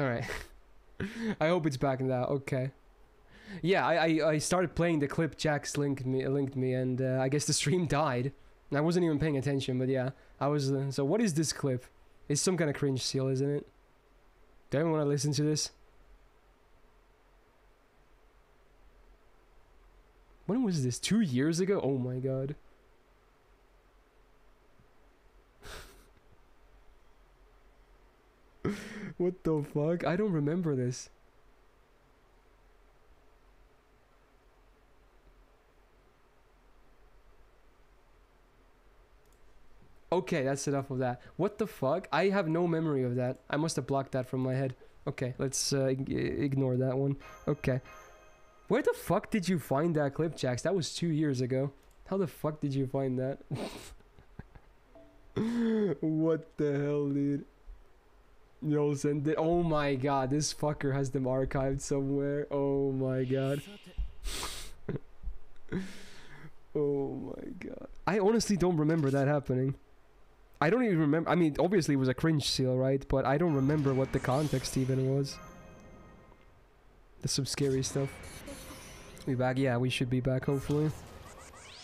Alright. I hope it's back now. Okay. Yeah, I, I, I started playing the clip Jax linked me, linked me and uh, I guess the stream died. I wasn't even paying attention, but yeah. I was... Uh, so what is this clip? It's some kind of cringe seal, isn't it? Do anyone want to listen to this? When was this? Two years ago? Oh my god. What the fuck? I don't remember this. Okay, that's enough of that. What the fuck? I have no memory of that. I must have blocked that from my head. Okay, let's uh, ignore that one. Okay. Where the fuck did you find that clip, Jax? That was two years ago. How the fuck did you find that? what the hell, dude? Yo, send it. Oh my god, this fucker has them archived somewhere. Oh my god. oh my god. I honestly don't remember that happening. I don't even remember. I mean, obviously it was a cringe seal, right? But I don't remember what the context even was. There's some scary stuff. We back? Yeah, we should be back, hopefully.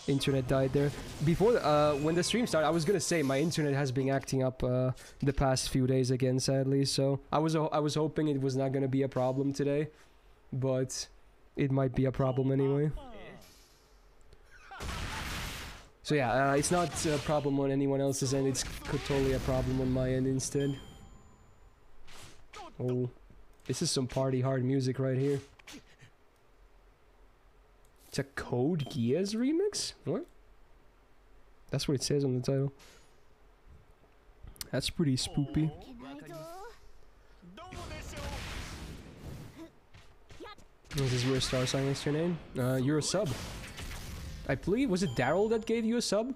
Internet died there. Before, uh, when the stream started, I was gonna say my internet has been acting up uh, the past few days again, sadly. So I was I was hoping it was not gonna be a problem today, but it might be a problem anyway. So yeah, uh, it's not a problem on anyone else's end, it's totally a problem on my end instead. Oh, this is some party hard music right here. It's a Code Geass remix? What? That's what it says on the title. That's pretty spoopy. This is your star sign to your name? Uh, you're a sub. I believe, was it Daryl that gave you a sub?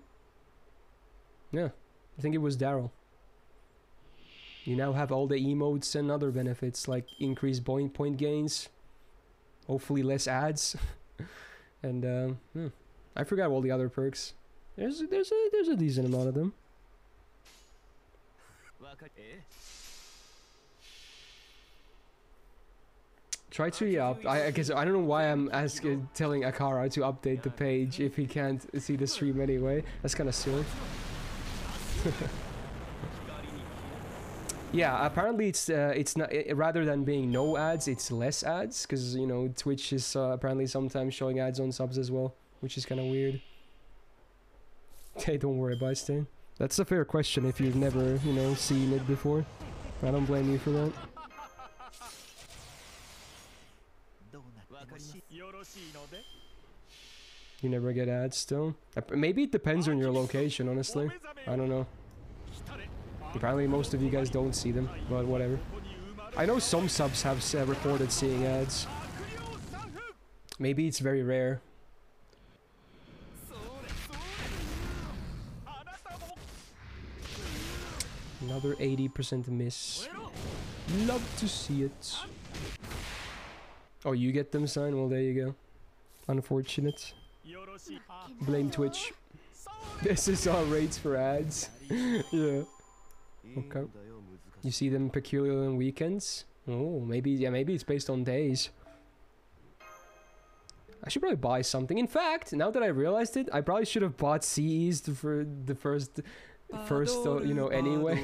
Yeah, I think it was Daryl. You now have all the emotes and other benefits like increased point point gains, hopefully less ads, and uh, hmm, I forgot all the other perks. There's there's a there's a decent amount of them. Try to yeah. I, I guess I don't know why I'm asking telling Akara to update the page if he can't see the stream anyway. That's kind of silly. yeah, apparently it's uh, it's not it, rather than being no ads, it's less ads because you know Twitch is uh, apparently sometimes showing ads on subs as well, which is kind of weird. Okay, don't worry, Bystain. That's a fair question if you've never you know seen it before. I don't blame you for that. You never get ads still? Maybe it depends on your location, honestly. I don't know. Apparently most of you guys don't see them, but whatever. I know some subs have uh, reported seeing ads. Maybe it's very rare. Another 80% miss. Love to see it. Oh, you get them signed? Well, there you go. Unfortunate. Blame Twitch. This is our rates for ads. yeah. Okay. You see them peculiar on weekends? Oh, maybe, yeah, maybe it's based on days. I should probably buy something. In fact, now that I realized it, I probably should have bought CEs for the first, first, uh, you know, anyway.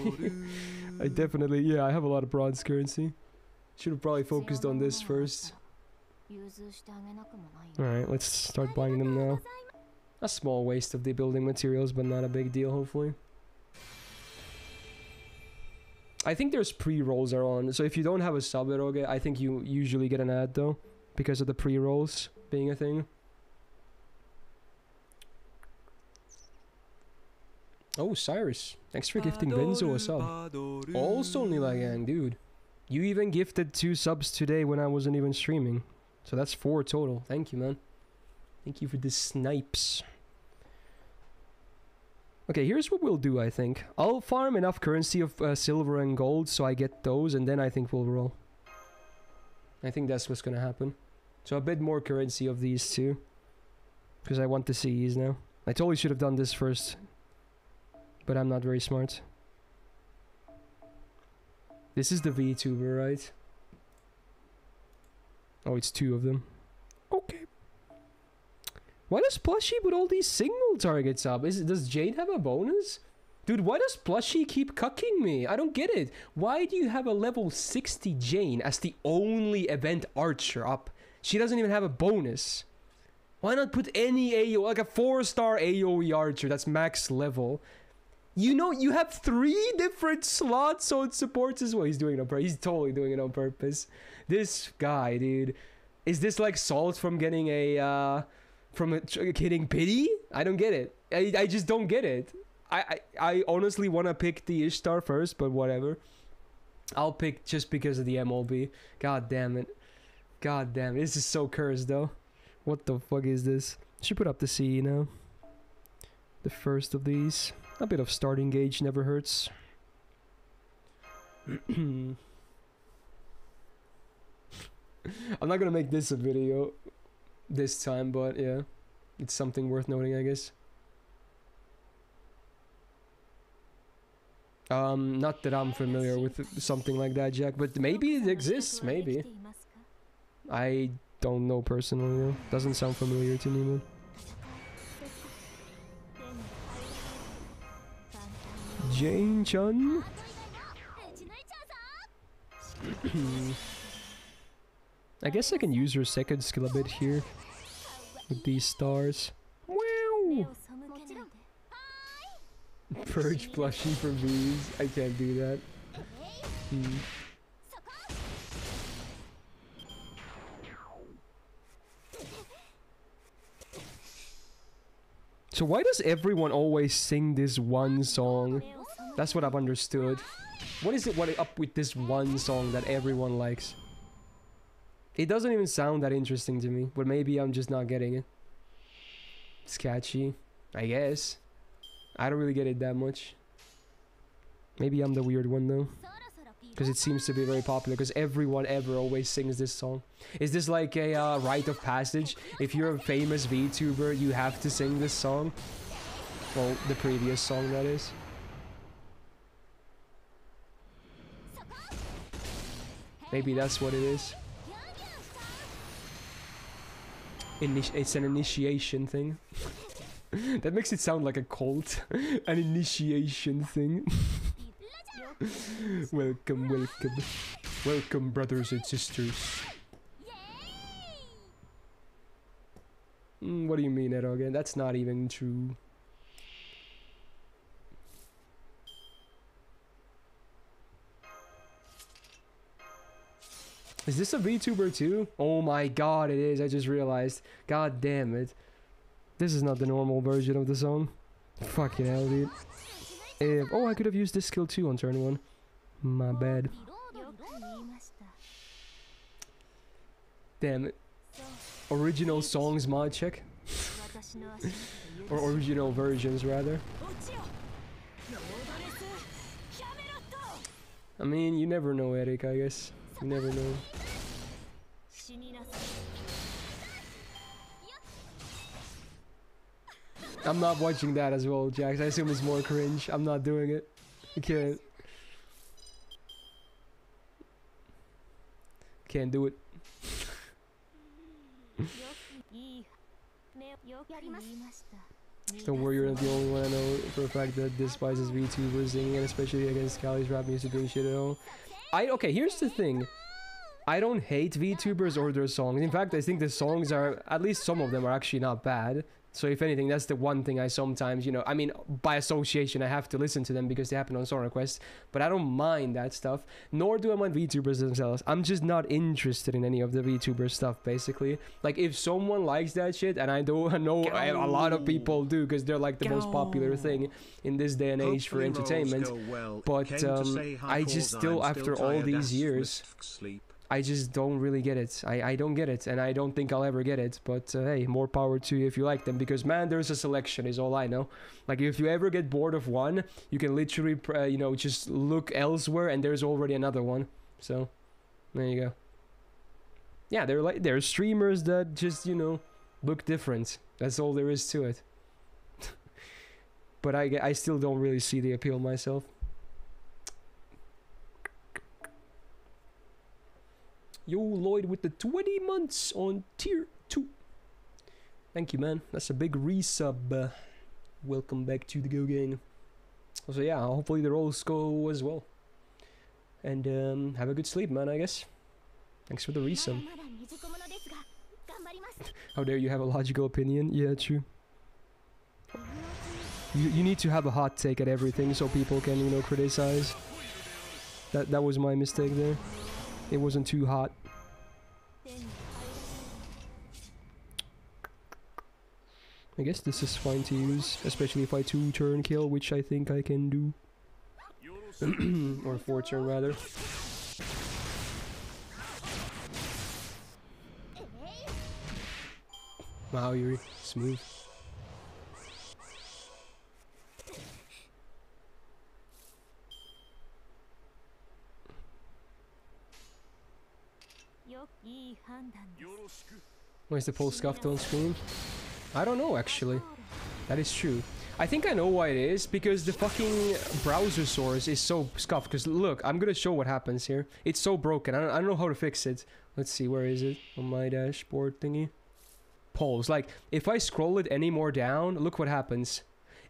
I definitely, yeah, I have a lot of bronze currency. Should have probably focused on this first. Alright, let's start buying them now. A small waste of the building materials, but not a big deal, hopefully. I think there's pre-rolls are on, so if you don't have a sub eroge, I think you usually get an ad though, because of the pre-rolls being a thing. Oh, Cyrus. Thanks for gifting Benzo a sub. Also Nila Gang, dude. You even gifted two subs today when I wasn't even streaming. So that's four total. Thank you, man. Thank you for the snipes. Okay, here's what we'll do, I think. I'll farm enough currency of uh, silver and gold so I get those, and then I think we'll roll. I think that's what's gonna happen. So a bit more currency of these two. Because I want the CEs now. I totally should have done this first. But I'm not very smart. This is the VTuber, right? Oh, it's two of them. Okay. Why does Plushie put all these single targets up? Is does Jade have a bonus? Dude, why does Plushie keep cucking me? I don't get it. Why do you have a level 60 Jane as the only event archer up? She doesn't even have a bonus. Why not put any AO, like a 4-star AoE archer that's max level? You know, you have three different slots on supports as well. He's doing it on purpose. He's totally doing it on purpose. This guy, dude. Is this like Salt from getting a, uh, from a, hitting pity? I don't get it. I, I just don't get it. I, I, I honestly want to pick the Ishtar first, but whatever. I'll pick just because of the MLB. God damn it. God damn it. This is so cursed, though. What the fuck is this? Should put up the C now. The first of these. A bit of starting gauge never hurts. I'm not gonna make this a video this time, but yeah. It's something worth noting, I guess. Um, not that I'm familiar with something like that, Jack, but maybe it exists, maybe. I don't know personally, though. Doesn't sound familiar to me, man. Jane Chun? I guess I can use her second skill a bit here. With these stars. Wow! Purge plushie for bees. I can't do that. Hmm. So why does everyone always sing this one song? That's what I've understood. What is it what up with this one song that everyone likes? It doesn't even sound that interesting to me, but maybe I'm just not getting it. It's catchy, I guess. I don't really get it that much. Maybe I'm the weird one though. Because it seems to be very popular, because everyone ever always sings this song. Is this like a uh, rite of passage? If you're a famous VTuber, you have to sing this song? Well, the previous song that is. Maybe that's what it is. Initi it's an initiation thing. that makes it sound like a cult. an initiation thing. welcome, welcome. Welcome, brothers and sisters. Mm, what do you mean, Erogen? That's not even true. Is this a VTuber too? Oh my god, it is. I just realized. God damn it. This is not the normal version of the song. Fucking hell, dude. If, oh, I could have used this skill too on turn 1. My bad. Damn it. Original songs mod check? or original versions, rather. I mean, you never know, Eric, I guess. You never know. I'm not watching that as well, Jax. I assume it's more cringe. I'm not doing it. I can't. Can't do it. Don't worry, you're not the only one I know for a fact that despises VTubers singing, and especially against Calli's rap music doing shit at all. I okay. Here's the thing. I don't hate VTubers or their songs. In fact, I think the songs are at least some of them are actually not bad. So if anything, that's the one thing I sometimes, you know, I mean, by association, I have to listen to them because they happen on song requests. But I don't mind that stuff. Nor do I mind VTubers themselves. I'm just not interested in any of the VTuber stuff, basically. Like if someone likes that shit, and I do know Go. a lot of people do because they're like the Go. most popular thing in this day and age Hopefully for entertainment. Well. But um, I just still, after all these years. Sleep. I just don't really get it. I, I don't get it, and I don't think I'll ever get it. But uh, hey, more power to you if you like them, because man, there's a selection, is all I know. Like if you ever get bored of one, you can literally, uh, you know, just look elsewhere, and there's already another one. So, there you go. Yeah, they're like they're streamers that just you know look different. That's all there is to it. but I I still don't really see the appeal myself. Yo, Lloyd with the 20 months on tier 2. Thank you, man. That's a big resub. Uh, welcome back to the Go Gang. So yeah, hopefully the rolls go as well. And um, have a good sleep, man, I guess. Thanks for the resub. How dare you have a logical opinion? Yeah, true. You, you need to have a hot take at everything so people can, you know, criticize. That, that was my mistake there. It wasn't too hot. I guess this is fine to use, especially if I two turn kill, which I think I can do. or four turn rather. Wow, Yuri, smooth. Where's the pole scuffed on screen? I don't know actually. That is true. I think I know why it is, because the fucking browser source is so scuffed. Because look, I'm gonna show what happens here. It's so broken. I don't, I don't know how to fix it. Let's see, where is it? On my dashboard thingy. Polls. Like, if I scroll it any more down, look what happens.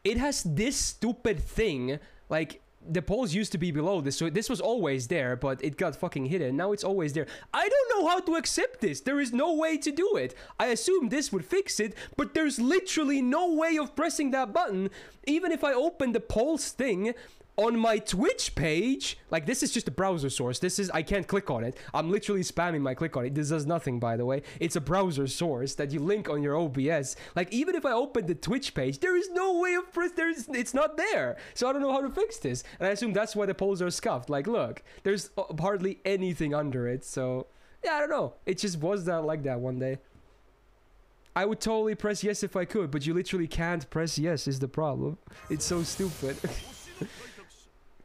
It has this stupid thing, like, the polls used to be below this, so this was always there, but it got fucking hidden. Now it's always there. I don't know how to accept this. There is no way to do it. I assume this would fix it, but there's literally no way of pressing that button. Even if I open the polls thing, on my Twitch page, like this is just a browser source. This is, I can't click on it. I'm literally spamming my click on it. This does nothing, by the way. It's a browser source that you link on your OBS. Like even if I open the Twitch page, there is no way of press, there's, it's not there. So I don't know how to fix this. And I assume that's why the polls are scuffed. Like look, there's uh, hardly anything under it. So yeah, I don't know. It just was that like that one day. I would totally press yes if I could, but you literally can't press yes is the problem. It's so stupid.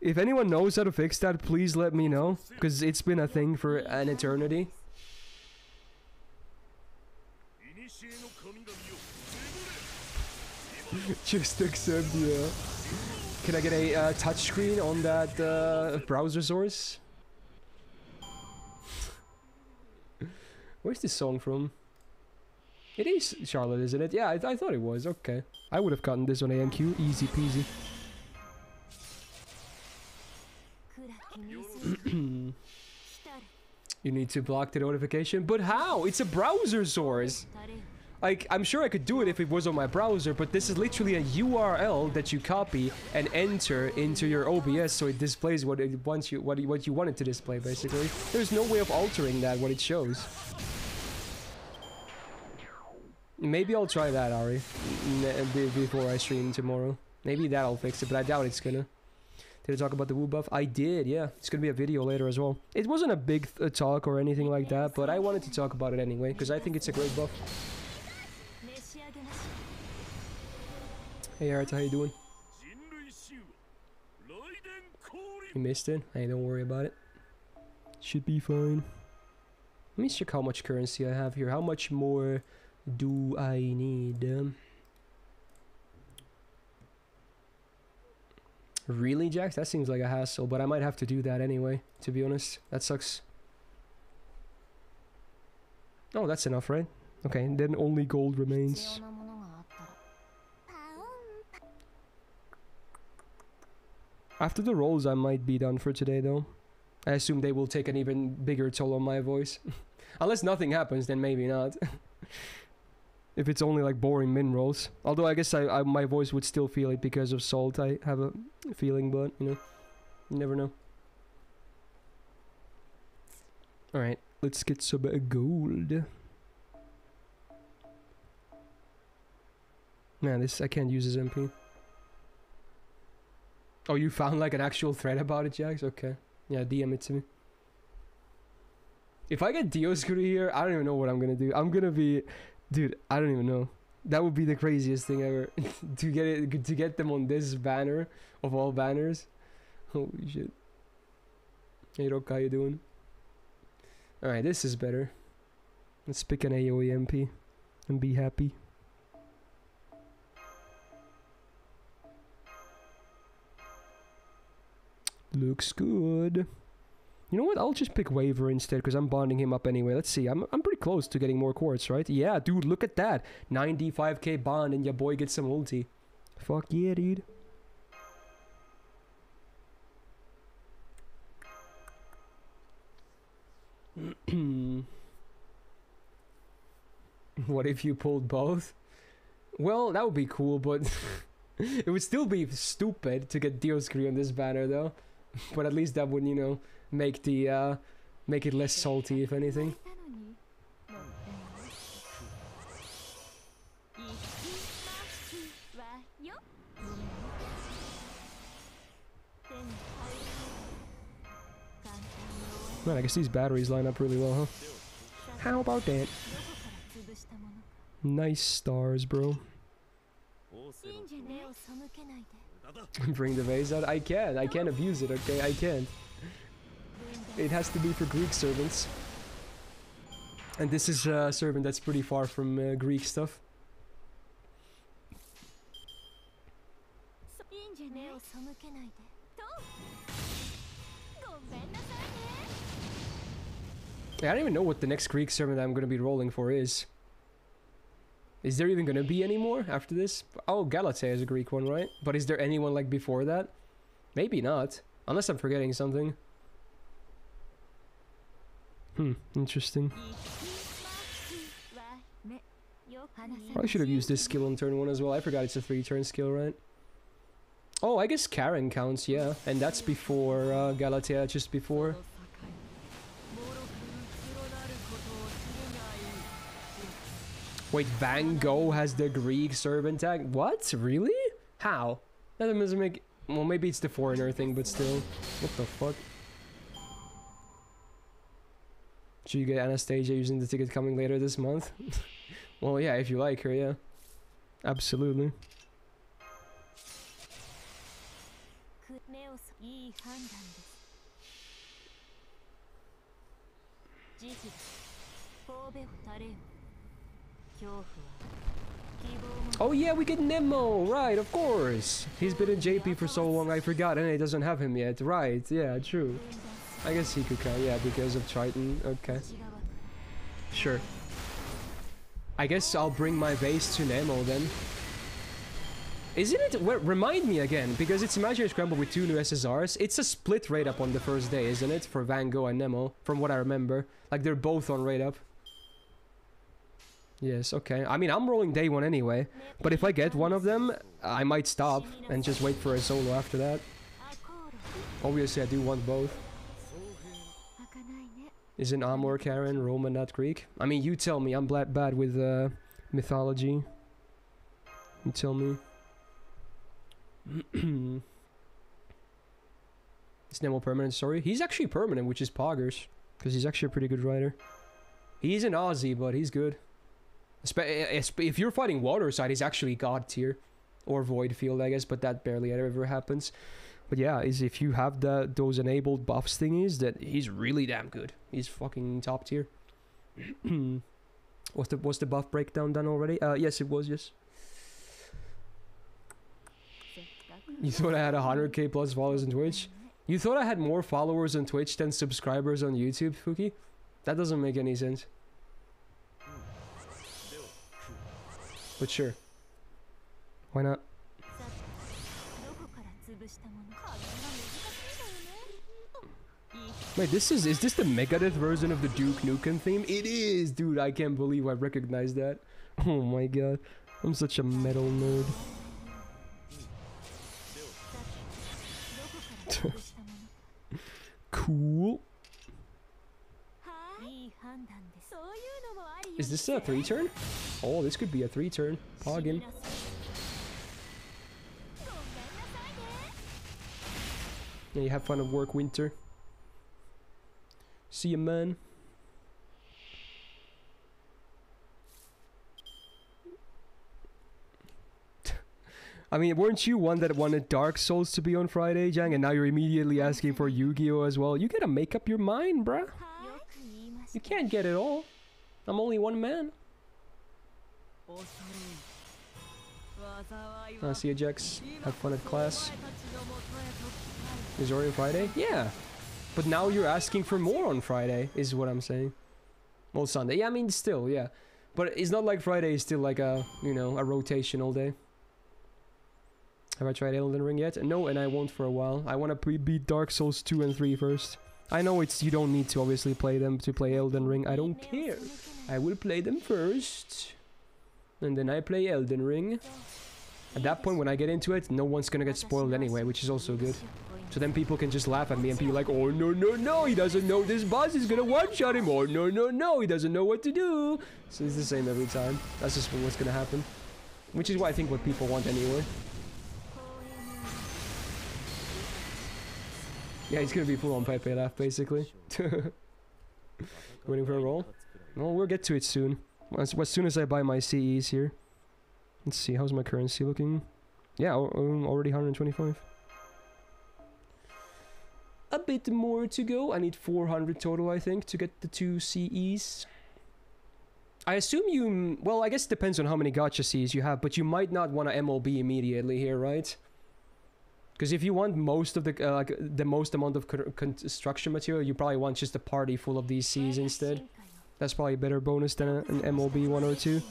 If anyone knows how to fix that, please let me know. Because it's been a thing for an eternity. Just accept, yeah. Can I get a uh, touchscreen on that uh, browser source? Where's this song from? It is Charlotte, isn't it? Yeah, I, th I thought it was. Okay. I would have gotten this on AMQ. Easy peasy. You need to block the notification, but how? It's a browser source. Like, I'm sure I could do it if it was on my browser, but this is literally a URL that you copy and enter into your OBS so it displays what it wants you what, what you want it to display, basically. There's no way of altering that, what it shows. Maybe I'll try that, Ari, before I stream tomorrow. Maybe that'll fix it, but I doubt it's gonna. Did I talk about the Wu buff? I did, yeah. It's gonna be a video later as well. It wasn't a big th uh, talk or anything like that, but I wanted to talk about it anyway, because I think it's a great buff. Hey Art, how you doing? You missed it? Hey, don't worry about it. Should be fine. Let me check how much currency I have here. How much more do I need? Um, Really, Jax? That seems like a hassle, but I might have to do that anyway, to be honest. That sucks. Oh, that's enough, right? Okay, then only gold remains. After the rolls, I might be done for today, though. I assume they will take an even bigger toll on my voice. Unless nothing happens, then maybe not. if it's only like boring minerals. Although I guess I, I, my voice would still feel it because of salt. I have a feeling, but you know, you never know. All right, let's get some gold. Man, this I can't use his MP. Oh, you found like an actual thread about it, Jax? Okay. Yeah, DM it to me. If I get Dioscuri here, I don't even know what I'm gonna do. I'm gonna be Dude, I don't even know. That would be the craziest thing ever. to get it to get them on this banner of all banners. Holy shit. Hey Rock, how you doing? Alright, this is better. Let's pick an AoE MP and be happy. Looks good. You know what? I'll just pick Waver instead because I'm bonding him up anyway. Let's see. I'm, I'm pretty close to getting more quartz, right? Yeah, dude, look at that. 95k bond and your boy gets some ulti. Fuck yeah, dude. what if you pulled both? Well, that would be cool, but it would still be stupid to get Dioscuri on this banner, though. But at least that would, you know, make the uh, make it less salty, if anything. Man, I guess these batteries line up really well, huh? How about that? Nice stars, bro. Bring the vase out? I can't. I can't abuse it, okay? I can't. It has to be for Greek servants. And this is a servant that's pretty far from uh, Greek stuff. I don't even know what the next Greek servant I'm gonna be rolling for is. Is there even gonna be any more after this? Oh, Galatea is a Greek one, right? But is there anyone like before that? Maybe not. Unless I'm forgetting something. Hmm, interesting. I should have used this skill on turn 1 as well. I forgot it's a 3 turn skill, right? Oh, I guess Caren counts, yeah. And that's before uh, Galatea, just before. Wait, Van Gogh has the Greek servant tag? What? Really? How? That doesn't make... Well, maybe it's the foreigner thing, but still. What the fuck? Should you get Anastasia using the ticket coming later this month? well, yeah, if you like her, yeah. Absolutely. Oh yeah, we get Nemo, right, of course. He's been in JP for so long, I forgot, and he doesn't have him yet. Right, yeah, true. I guess he could count, yeah, because of Triton. Okay. Sure. I guess I'll bring my base to Nemo then. Isn't it? Well, remind me again, because it's Imaginary Scramble with two new SSRs. It's a split rate up on the first day, isn't it? For Van Gogh and Nemo, from what I remember. Like, they're both on rate up. Yes, okay. I mean, I'm rolling day one anyway. But if I get one of them, I might stop and just wait for a solo after that. Obviously, I do want both. Isn't Amor Caren Roman, not Greek? I mean, you tell me. I'm bad with uh, mythology. You tell me. Is Nemo permanent? Sorry. He's actually permanent, which is Poggers. Because he's actually a pretty good rider. He's an Aussie, but he's good. If you're fighting water side, he's actually god tier. Or void field, I guess, but that barely ever happens. But yeah, is if you have the those enabled buffs thingies, that he's really damn good. He's fucking top tier. was the was the buff breakdown done already? Uh, yes, it was. Yes. You thought I had 100k plus followers on Twitch? You thought I had more followers on Twitch than subscribers on YouTube, Fuki? That doesn't make any sense. But sure. Why not? Wait, this is- is this the Megadeth version of the Duke Nukem theme? It is! Dude, I can't believe I recognize that. Oh my god. I'm such a metal nerd. cool. Is this a three turn? Oh, this could be a three turn. Poggin. Yeah, you have fun at work, Winter. See you, man. I mean, weren't you one that wanted Dark Souls to be on Friday, Jang? And now you're immediately asking for Yu-Gi-Oh! as well. You gotta make up your mind, bruh. You can't get it all. I'm only one man. Uh, see you, Jax. Have fun at class. Is Oreo Friday? Yeah. But now you're asking for more on Friday, is what I'm saying. Well, Sunday. Yeah, I mean, still, yeah. But it's not like Friday is still like a, you know, a rotational day. Have I tried Elden Ring yet? No, and I won't for a while. I want to pre-beat Dark Souls 2 and 3 first. I know it's you don't need to obviously play them to play Elden Ring. I don't care. I will play them first. And then I play Elden Ring. At that point, when I get into it, no one's gonna get spoiled anyway, which is also good. So then people can just laugh at me and be like, oh no no no, he doesn't know this boss is gonna one-shot him. Oh no no no, he doesn't know what to do. So it's the same every time. That's just what's gonna happen. Which is why I think what people want anyway. Yeah, he's gonna be full on Pepe laugh basically. Waiting for a roll. Well, we'll get to it soon. As, as soon as I buy my CEs here. Let's see, how's my currency looking? Yeah, um, already 125. A bit more to go. I need 400 total, I think, to get the two CEs. I assume you... Well, I guess it depends on how many gacha CEs you have, but you might not want to MLB immediately here, right? Because if you want most of the uh, like the most amount of construction material, you probably want just a party full of these Cs instead. That's probably a better bonus than a, an MLB 102.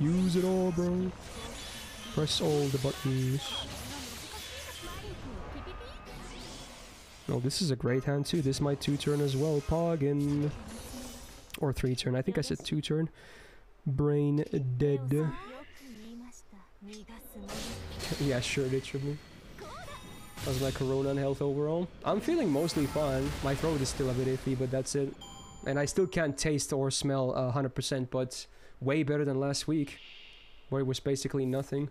Use it all, bro. Press all the buttons. Oh, this is a great hand too. This might two turn as well. Pog and or three turn. I think I said two turn. Brain dead. yeah, sure, literally. How's my corona and health overall? I'm feeling mostly fine. My throat is still a bit iffy, but that's it. And I still can't taste or smell uh, 100%, but way better than last week, where it was basically nothing.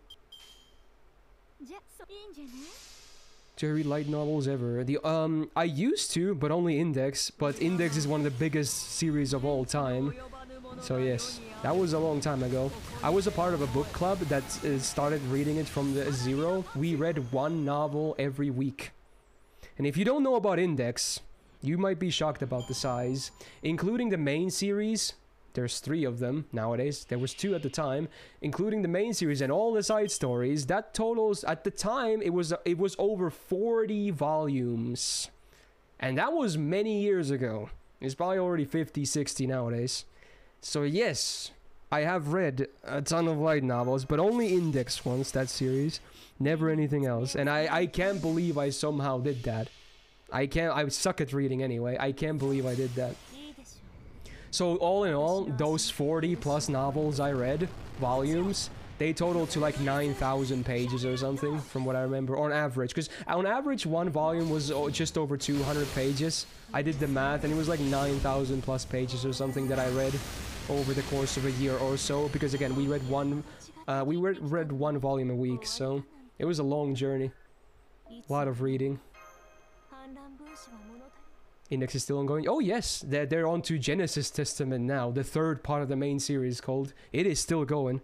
Read light novels ever? The um, I used to, but only Index. But Index is one of the biggest series of all time. So yes, that was a long time ago. I was a part of a book club that uh, started reading it from the zero. We read one novel every week. And if you don't know about Index, you might be shocked about the size. Including the main series, there's three of them nowadays. There was two at the time, including the main series and all the side stories. That totals at the time it was it was over 40 volumes. And that was many years ago. It's probably already 50, 60 nowadays. So yes, I have read a ton of light novels, but only Index ones, that series. Never anything else. And I, I can't believe I somehow did that. I can't, I suck at reading anyway. I can't believe I did that. So all in all, those 40 plus novels I read, volumes, they total to like 9,000 pages or something, from what I remember, on average. Because on average, one volume was just over 200 pages. I did the math, and it was like 9,000 plus pages or something that I read over the course of a year or so. Because again, we read one, uh, we read one volume a week, so it was a long journey. A lot of reading. Index is still ongoing. Oh yes, they're, they're on to Genesis Testament now, the third part of the main series called. It is still going.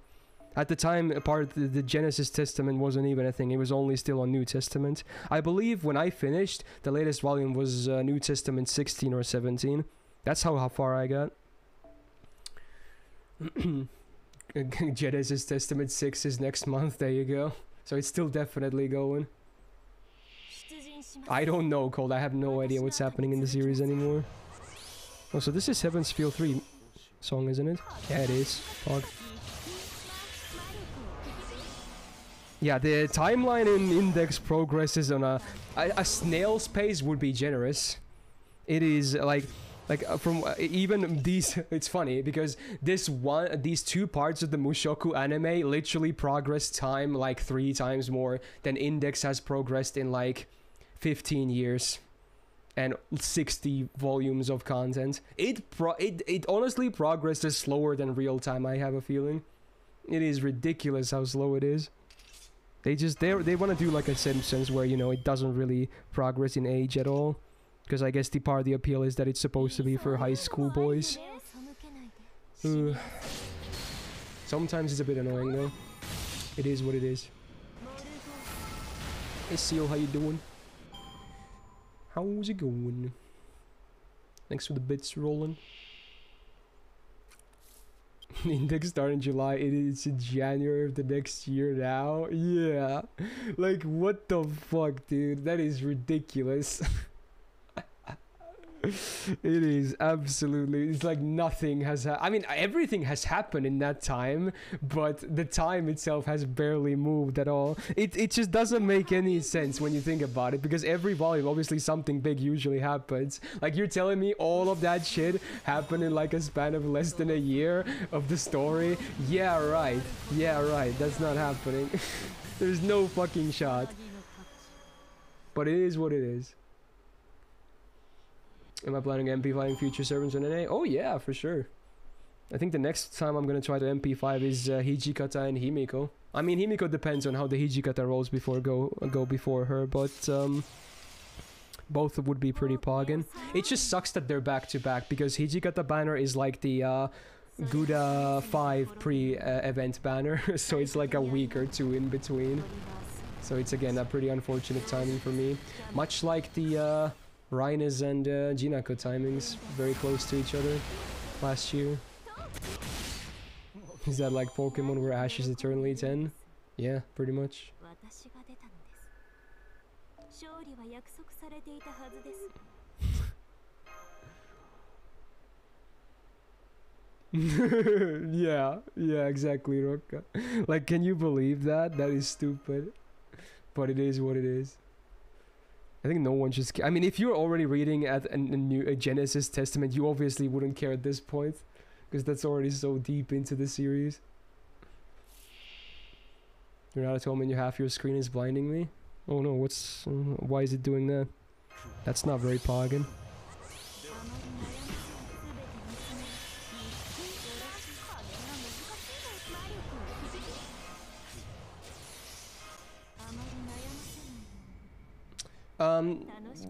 At the time, part the, the Genesis Testament wasn't even a thing. It was only still on New Testament. I believe when I finished, the latest volume was uh, New Testament 16 or 17. That's how, how far I got. Genesis Testament 6 is next month. There you go. So it's still definitely going. I don't know, Cold. I have no idea what's happening in the series anymore. Oh, so this is Heaven's Feel 3 song, isn't it? Yeah, it is. Pog. Yeah, the timeline in Index progresses on a, a, a snail's pace would be generous. It is like like uh, from uh, even these it's funny because this one these two parts of the mushoku anime literally progress time like three times more than index has progressed in like 15 years and 60 volumes of content it pro it, it honestly progresses slower than real time i have a feeling it is ridiculous how slow it is they just they they want to do like a Simpsons where you know it doesn't really progress in age at all, because I guess the part of the appeal is that it's supposed to be for high school boys. Sometimes it's a bit annoying though. It is what it is. Hey Seal, how you doing? How's it going? Thanks for the bits rolling. Index start in July. It is in January of the next year now. Yeah. Like, what the fuck, dude? That is ridiculous. it is absolutely it's like nothing has ha- i mean everything has happened in that time but the time itself has barely moved at all. It, it just doesn't make any sense when you think about it because every volume obviously something big usually happens. Like you're telling me all of that shit happened in like a span of less than a year of the story? Yeah right. Yeah right. That's not happening. There's no fucking shot. But it is what it is Am I planning MP5 future servants on NA? Oh yeah, for sure. I think the next time I'm gonna try to MP5 is uh, Hijikata and Himiko. I mean, Himiko depends on how the Hijikata rolls before go go before her, but um, both would be pretty poggin. It just sucks that they're back to back because Hijikata banner is like the uh, Gouda 5 pre-event banner, so it's like a week or two in between. So it's again a pretty unfortunate timing for me. Much like the uh, Reines and uh, Jinako timings very close to each other last year. Is that like Pokemon where Ash is eternally 10? Yeah, pretty much. yeah, yeah, exactly, Roka. like, can you believe that? That is stupid. But it is what it is. I think no one should. I mean, if you're already reading at a, a new a Genesis Testament, you obviously wouldn't care at this point, because that's already so deep into the series. You're not at home and you half your screen is blinding me. Oh no, what's? Why is it doing that? That's not very poggin. Um,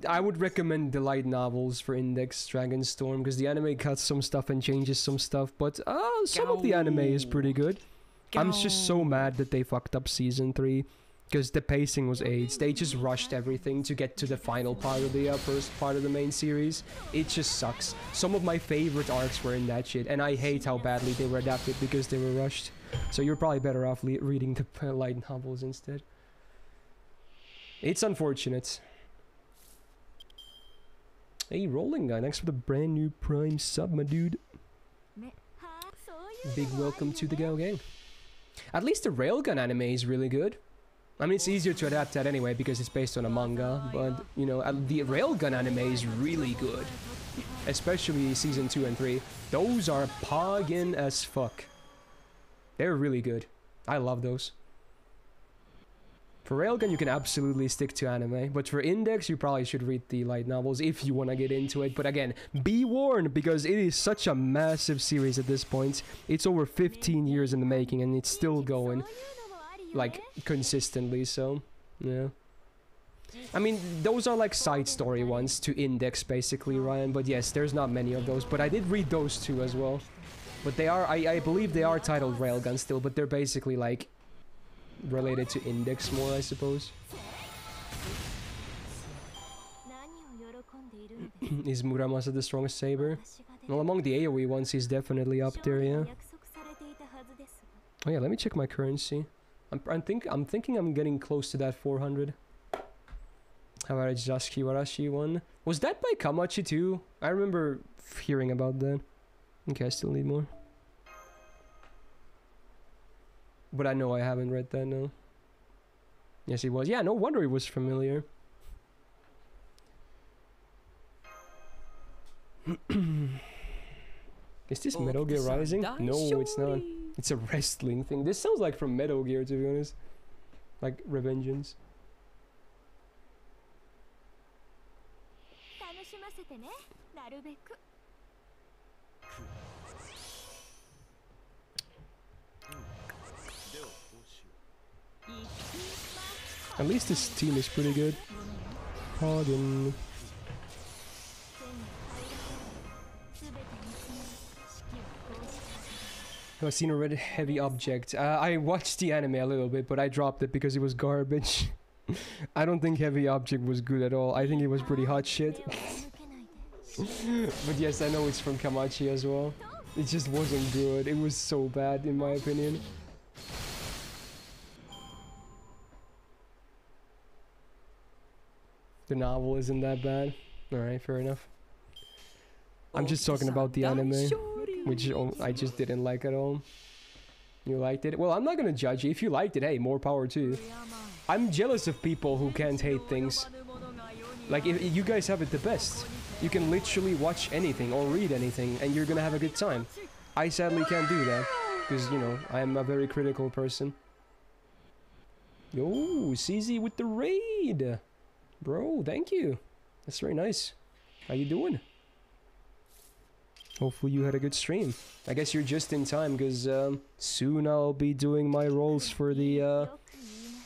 I would recommend the light novels for Index Dragon Storm because the anime cuts some stuff and changes some stuff, but uh, some of the anime is pretty good. I'm just so mad that they fucked up season three because the pacing was AIDS. They just rushed everything to get to the final part of the uh, first part of the main series. It just sucks. Some of my favorite arcs were in that shit, and I hate how badly they were adapted because they were rushed. So you're probably better off le- reading the uh, light novels instead. It's unfortunate. Hey, Rolling Guy, thanks for the brand new Prime sub, my dude. Big welcome to the Gal Gang. At least the Railgun anime is really good. I mean, it's easier to adapt that anyway because it's based on a manga, but, you know, the Railgun anime is really good. Especially season 2 and 3. Those are poggin as fuck. They're really good. I love those. For Railgun, you can absolutely stick to anime, but for Index, you probably should read the light novels if you want to get into it. But again, be warned, because it is such a massive series at this point. It's over 15 years in the making, and it's still going, like, consistently, so, yeah. I mean, those are like side story ones to Index, basically, Ryan, but yes, there's not many of those, but I did read those two as well. But they are, I, I believe they are titled Railgun still, but they're basically like related to index more, I suppose. is Muramasa the strongest saber? Well, among the AoE ones, he's definitely up there, yeah. Oh yeah, let me check my currency. I'm, I'm, think, I'm thinking I'm getting close to that 400. How about Zashiki Warashi one? Was that by Kamachi too? I remember hearing about that. Okay, I still need more. But I know I haven't read that now. Yes, he was. Yeah, no wonder he was familiar. Is this Metal Gear Rising? No, it's not. It's a wrestling thing. This sounds like from Metal Gear, to be honest. Like Revengeance. At least this team is pretty good. i've I seen a red heavy object? Uh, I watched the anime a little bit, but I dropped it because it was garbage. I don't think heavy object was good at all. I think it was pretty hot shit. but yes, I know it's from Kamachi as well. It just wasn't good. It was so bad in my opinion. The novel isn't that bad. Alright, fair enough. I'm just talking about the anime, which I just didn't like at all. You liked it? Well, I'm not gonna judge you. If you liked it, hey, more power to you. I'm jealous of people who can't hate things. Like, if, you guys have it the best. You can literally watch anything or read anything and you're gonna have a good time. I sadly can't do that. Because, you know, I am a very critical person. Yo, CZ with the raid! Bro, thank you. That's very nice. How you doing? Hopefully you had a good stream. I guess you're just in time because um, soon I'll be doing my roles for the uh,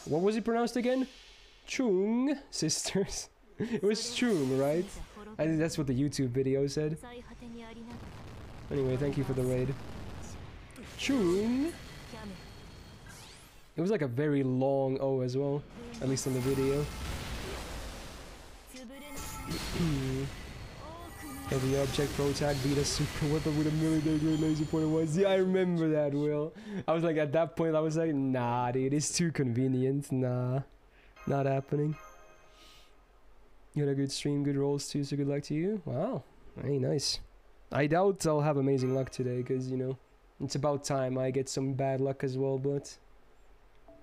what was it pronounced again? Chung sisters. it was Chung, right? I think that's what the YouTube video said. Anyway, thank you for the raid. Chung. It was like a very long O as well, at least in the video. Hmm. Heavy object pro tag beat a super weapon with a military grade laser pointer was. Yeah, I remember that, Will. I was like, at that point, I was like, nah, dude, it's too convenient. Nah, not happening. You had a good stream, good rolls too, so good luck to you. Wow, hey, nice. I doubt I'll have amazing luck today, because, you know, it's about time I get some bad luck as well, but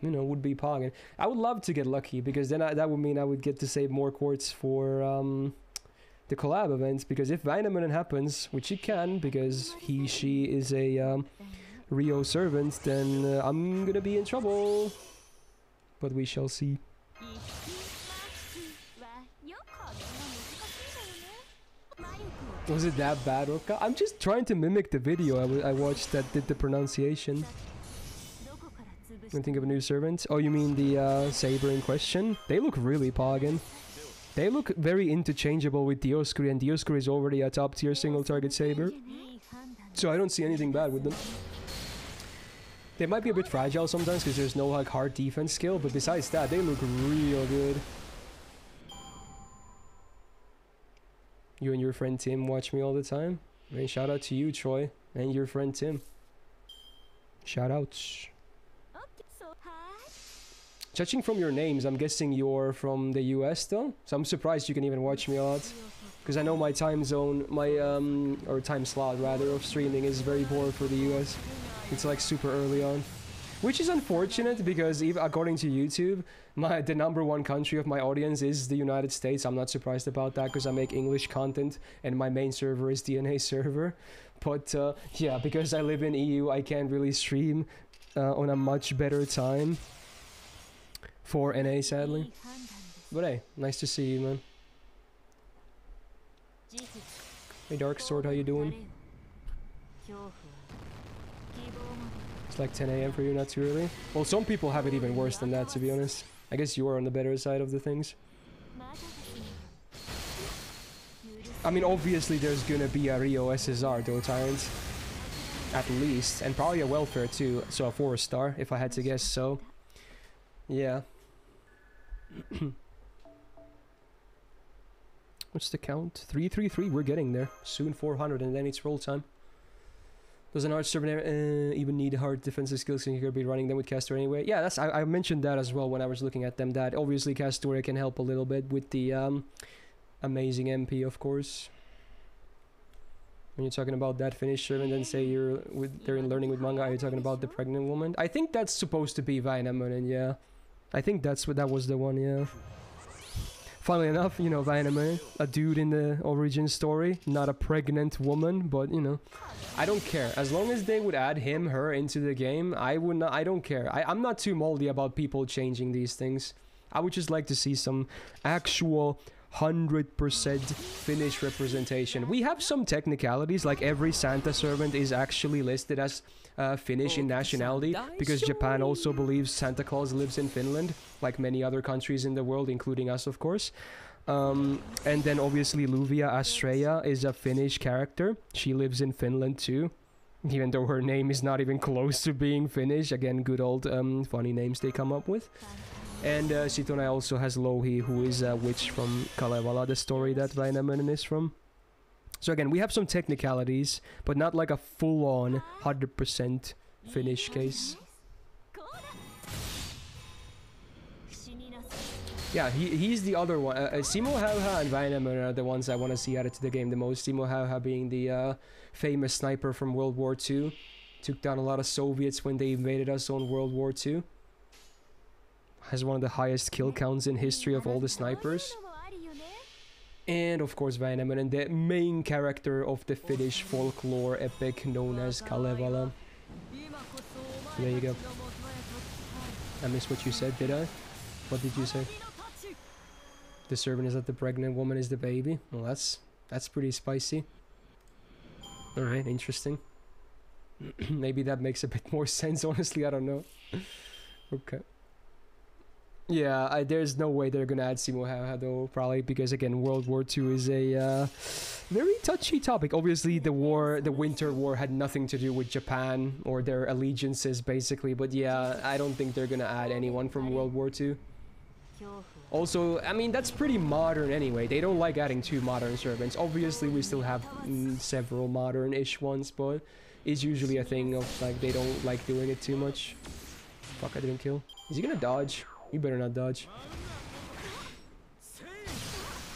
you know, would be pogging. I would love to get lucky because then I, that would mean I would get to save more quartz for um, the collab events. Because if Väinämöinen happens, which he can, because he, she is a um, Rio servant, then uh, I'm gonna be in trouble. But we shall see. Was it that bad, Roka? I'm just trying to mimic the video I, I watched that did the pronunciation. Think of a new servant. Oh, you mean the uh, saber in question? They look really poggin. They look very interchangeable with Dioscuri, and Dioscuri is already a top tier single target saber. So I don't see anything bad with them. They might be a bit fragile sometimes because there's no like hard defense skill, but besides that, they look real good. You and your friend Tim watch me all the time. And shout out to you, Troy, and your friend Tim. Shout outs. Judging from your names, I'm guessing you're from the US though? So I'm surprised you can even watch me a lot. Because I know my time zone, my, um, or time slot rather, of streaming is very poor for the US. It's like super early on. Which is unfortunate because even according to YouTube, my the number one country of my audience is the United States. I'm not surprised about that because I make English content and my main server is DNA server. But uh, yeah, because I live in EU, I can't really stream uh, on a much better time for NA, sadly. But hey, nice to see you, man. Hey, Dark Sword, how you doing? It's like 10 a.m. for you, not too early. Well, some people have it even worse than that, to be honest. I guess you are on the better side of the things. I mean, obviously there's gonna be a Rio SSR, though, Tyrant. At least. And probably a welfare, too. So a 4 star, if I had to guess, so... Yeah. What's the count? 333, we're getting there. Soon 400 and then it's roll time. Does an arch server uh, even need hard defensive skills can you be running them with Castoria anyway? Yeah, that's I, I, mentioned that as well when I was looking at them, that obviously Castoria can help a little bit with the um, amazing NP, of course. When you're talking about that Finnish servant and then say you're with they're in learning with manga, are you talking about the pregnant woman? I think that's supposed to be Väinämöinen, yeah. I think that's what that was the one, yeah. Funnily enough, you know, Väinämöinen, a dude in the origin story, not a pregnant woman, but you know, I don't care. As long as they would add him, her into the game, I would not. I don't care. I, I'm not too moldy about people changing these things. I would just like to see some actual 100% Finnish representation. We have some technicalities, like every Santa servant is actually listed as uh, Finnish in nationality because Japan also believes Santa Claus lives in Finland, like many other countries in the world, including us, of course. Um, and then obviously Luvia Astrea is a Finnish character. She lives in Finland too, even though her name is not even close to being Finnish. Again, good old um, funny names they come up with. And uh, Sitonai also has Louhi, who is a witch from Kalevala, the story that Väinämöinen is from. So again, we have some technicalities, but not like a full-on 100% finish case. Yeah, he, he's the other one. Uh, uh Simo Häyhä and Väinämöinen are the ones I want to see added to the game the most. Simo Häyhä being the uh, famous sniper from World War II. Took down a lot of Soviets when they invaded us on World War II. Has one of the highest kill counts in history of all the snipers and of course Väinämöinen, the main character of the Finnish folklore epic known as Kalevala. There you go. I missed what you said, did I? What did you say? The servant is that the pregnant woman is the baby. Well, that's that's pretty spicy. All right, interesting. Maybe that makes a bit more sense, honestly, I don't know. okay. Yeah, I, there's no way they're gonna add Simo Häyhä probably because again, World War II is a uh, very touchy topic. Obviously, the war, the Winter War, had nothing to do with Japan or their allegiances, basically. But yeah, I don't think they're gonna add anyone from World War II. Also, I mean, that's pretty modern anyway. They don't like adding two modern servants. Obviously, we still have mm, several modern-ish ones, but it's usually a thing of, like, they don't like doing it too much. Fuck, I didn't kill. Is he gonna dodge? You better not dodge.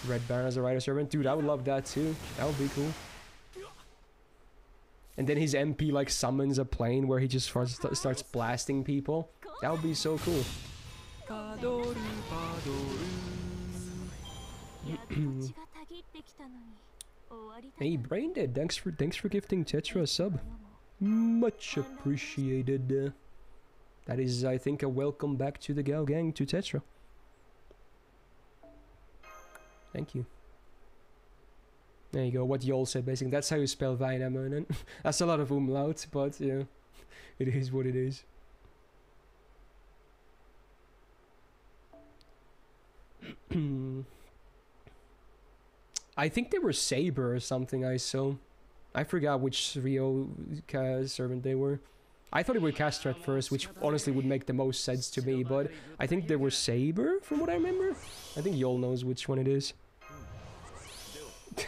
Red Baron as a Rider servant, Dude, I would love that too. That would be cool. And then his NP like summons a plane where he just starts, starts blasting people. That would be so cool. hey, braindead! Thanks for thanks for gifting Tetra a sub. Much appreciated. Uh, that is, I think, a welcome back to the Gal Gang to Tetra. Thank you. There you go. What Yol said, basically. That's how you spell Vainamonen. That's a lot of umlaut, but yeah, it is what it is. I think they were Saber or something. I saw. I forgot which Rio ca- servant they were. I thought it would Castra at first, which honestly would make the most sense to me, but I think they were Saber from what I remember. I think Yol knows which one it is.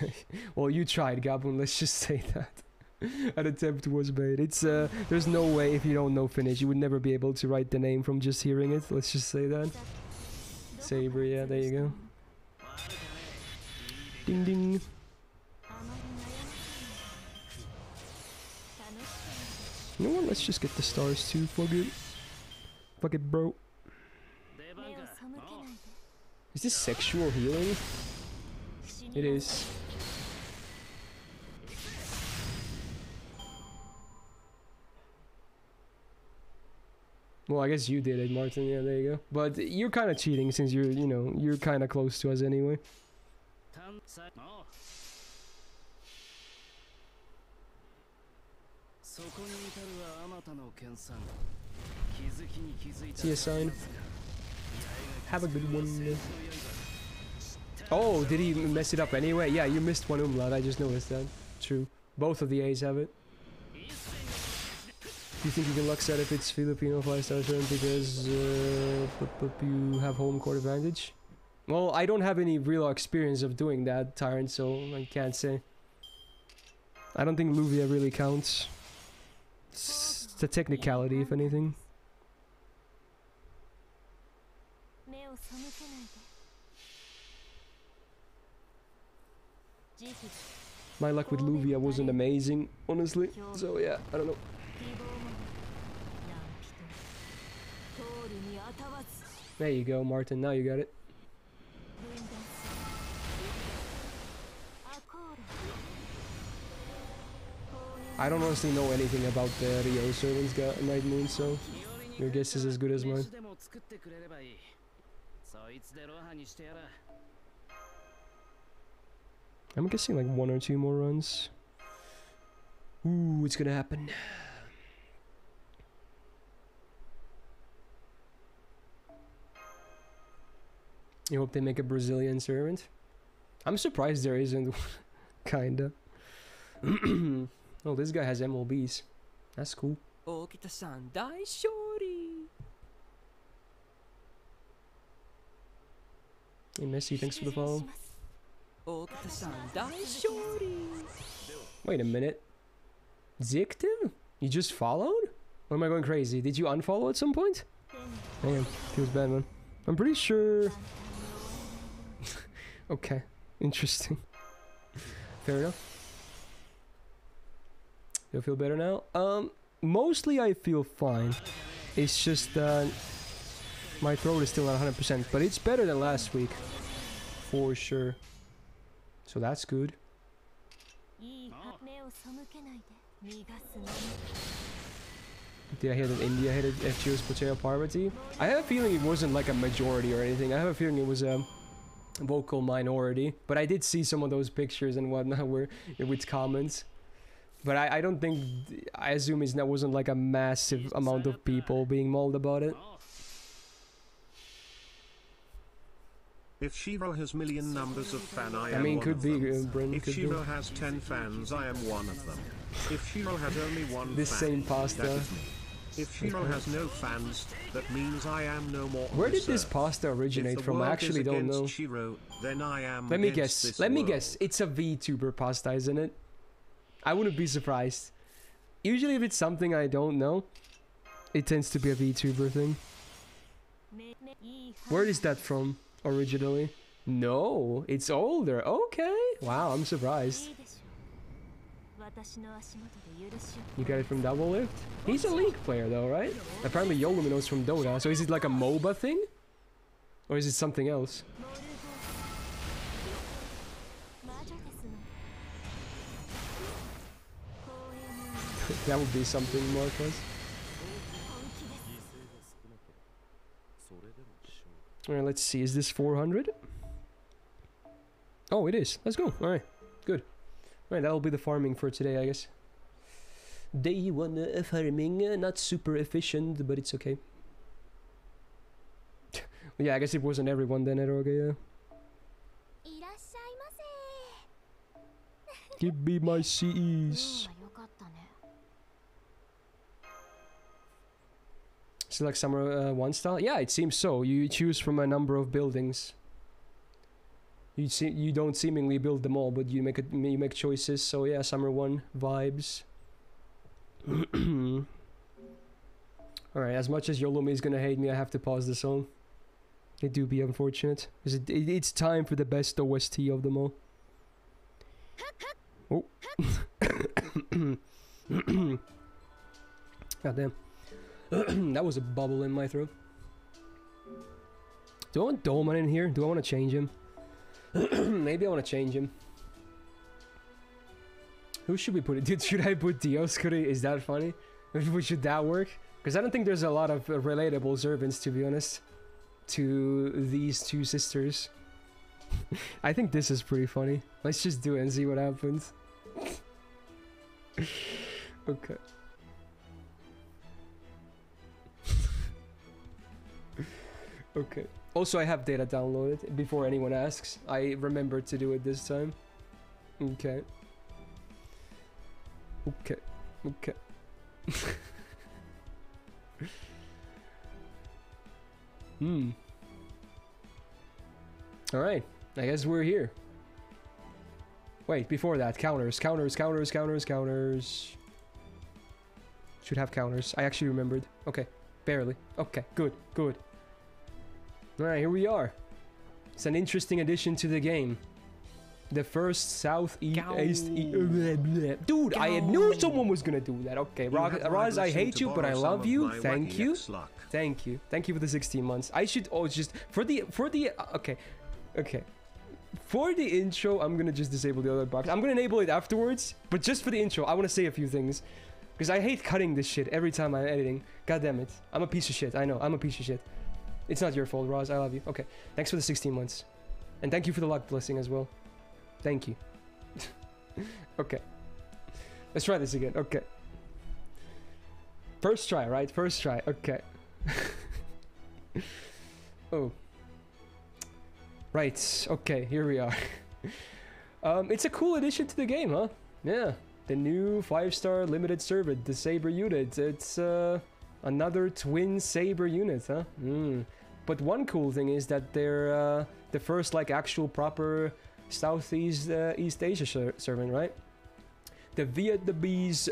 well, you tried, Gabun, let's just say that. An attempt was made. It's uh there's no way if you don't know Finnish, you would never be able to write the name from just hearing it. Let's just say that. Saber, yeah, there you go. Ding ding. You know what? Let's just get the stars too. Fuck it. Fuck it, bro. Is this sexual healing? It is. Well, I guess you did it, Martin. Yeah, there you go. But you're kind of cheating since you're, you know, you're kind of close to us anyway. そこに至るはあまたの研鑽気づきに気づいた See a sign. Have a good one. Oh, did he mess it up anyway? Yeah, you missed one umlaut. I just noticed that. True. Both of the A's have it. Do you think you can luck set if it's Filipino five star turn because uh, p- p- you have home court advantage? Well, I don't have any real experience of doing that, Tyrant, so I can't say. I don't think Luvia really counts. It's a technicality, if anything. My luck with Luvia wasn't amazing, honestly. So yeah, I don't know. There you go, Martin. Now you got it. I don't honestly know anything about the Rio Servant's Night Moon, so your guess is as good as mine. I'm guessing like one or two more runs. Ooh, it's gonna happen. You hope they make a Brazilian servant? I'm surprised there isn't. Kinda. Oh, this guy has MLBs. That's cool. Okita-san, dai shori. Hey, Messi, thanks for the follow. Okita-san, dai shori. Wait a minute. Zictive? You just followed? Or am I going crazy? Did you unfollow at some point? Damn, feels bad, man. I'm pretty sure... okay, interesting. Fair enough. You feel better now? Um, mostly I feel fine. It's just that my throat is still not 100%, but it's better than last week, for sure. So that's good. Did I hear that India headed FGO's potato poverty? I have a feeling it wasn't like a majority or anything. I have a feeling it was a vocal minority. But I did see some of those pictures and whatnot where with comments. But I, I don't think I assume it's that wasn't like a massive amount of people being mauled about it. If Shiro has million numbers of fan, I, I am mean, one could of be, them. uh, Bryn, If could be. Shiro has 10 fans, I am one of them. If Shiro has only one This fan, same pasta. is me. If Shiro has no fans, that means I am no more. Where did this pasta originate from? I actually don't know. Shiro, then I am Let me guess. Let me guess. It's a VTuber pasta, isn't it? I wouldn't be surprised. Usually if it's something I don't know, it tends to be a VTuber thing. Where is that from originally? No, it's older. Okay. Wow, I'm surprised. You got it from Doublelift? He's a League player though, right? Apparently Yolumino's from Dota, so is it like a MOBA thing? Or is it something else? that would be something, Marquez. Alright, let's see. Is this 400? Oh, it is. Let's go. Alright, good. Alright, that'll be the farming for today, I guess. Day one of farming. Uh, not super efficient, but it's okay. yeah, I guess it wasn't everyone then at Orga, Give me my CEs. Select summer uh, one style. Yeah, it seems so. You choose from a number of buildings. You see, you don't seemingly build them all, but you make a, you make choices. So yeah, summer one vibes. all right. As much as Yolumi is gonna hate me, I have to pause the song. It do be unfortunate. 'Cause it, it, it's time for the best OST of them all. Oh. God damn. that was a bubble in my throat. Do I want Dolman in here? Do I want to change him? Maybe I want to change him. Who should we put it? Dude, should I put Dioscuri? Is that funny? should that work? Because I don't think there's a lot of uh, relatable servants, to be honest, to these two sisters. I think this is pretty funny. Let's just do it and see what happens. okay. Okay. Also, I have data downloaded before anyone asks. I remembered to do it this time. Okay. Okay. Okay. hmm. Alright. I guess we're here. Wait, before that, counters, counters, counters, counters, counters. Should have counters. I actually remembered. Okay. Barely. Okay, good, good. Alright, here we are. It's an interesting addition to the game. The first south east east e- bleh, bleh. Dude, I knew someone was gonna do that. Okay, You Ra- Raz, I hate you, but I love you. Thank you. ex-luck. Thank you. Thank you for the 16 months. I should oh just for the for the uh, okay. Okay. For the intro, I'm gonna just disable the other box. I'm gonna enable it afterwards, but just for the intro, I wanna say a few things. Because I hate cutting this shit every time I'm editing. God damn it. I'm a piece of shit. I know, I'm a piece of shit. It's not your fault, Roz. I love you. Okay. Thanks for the 16 months. And thank you for the luck blessing as well. Thank you. okay. Let's try this again. Okay. First try, right? First try. Okay. oh. Right. Okay, here we are. um, it's a cool addition to the game, huh? Yeah. The new five-star limited servant, the Saber unit. It's uh, another twin Saber unit, huh? Mm. But one cool thing is that they're uh, the first like actual proper Southeast uh, East Asia ser- servant, right? The Vietnamese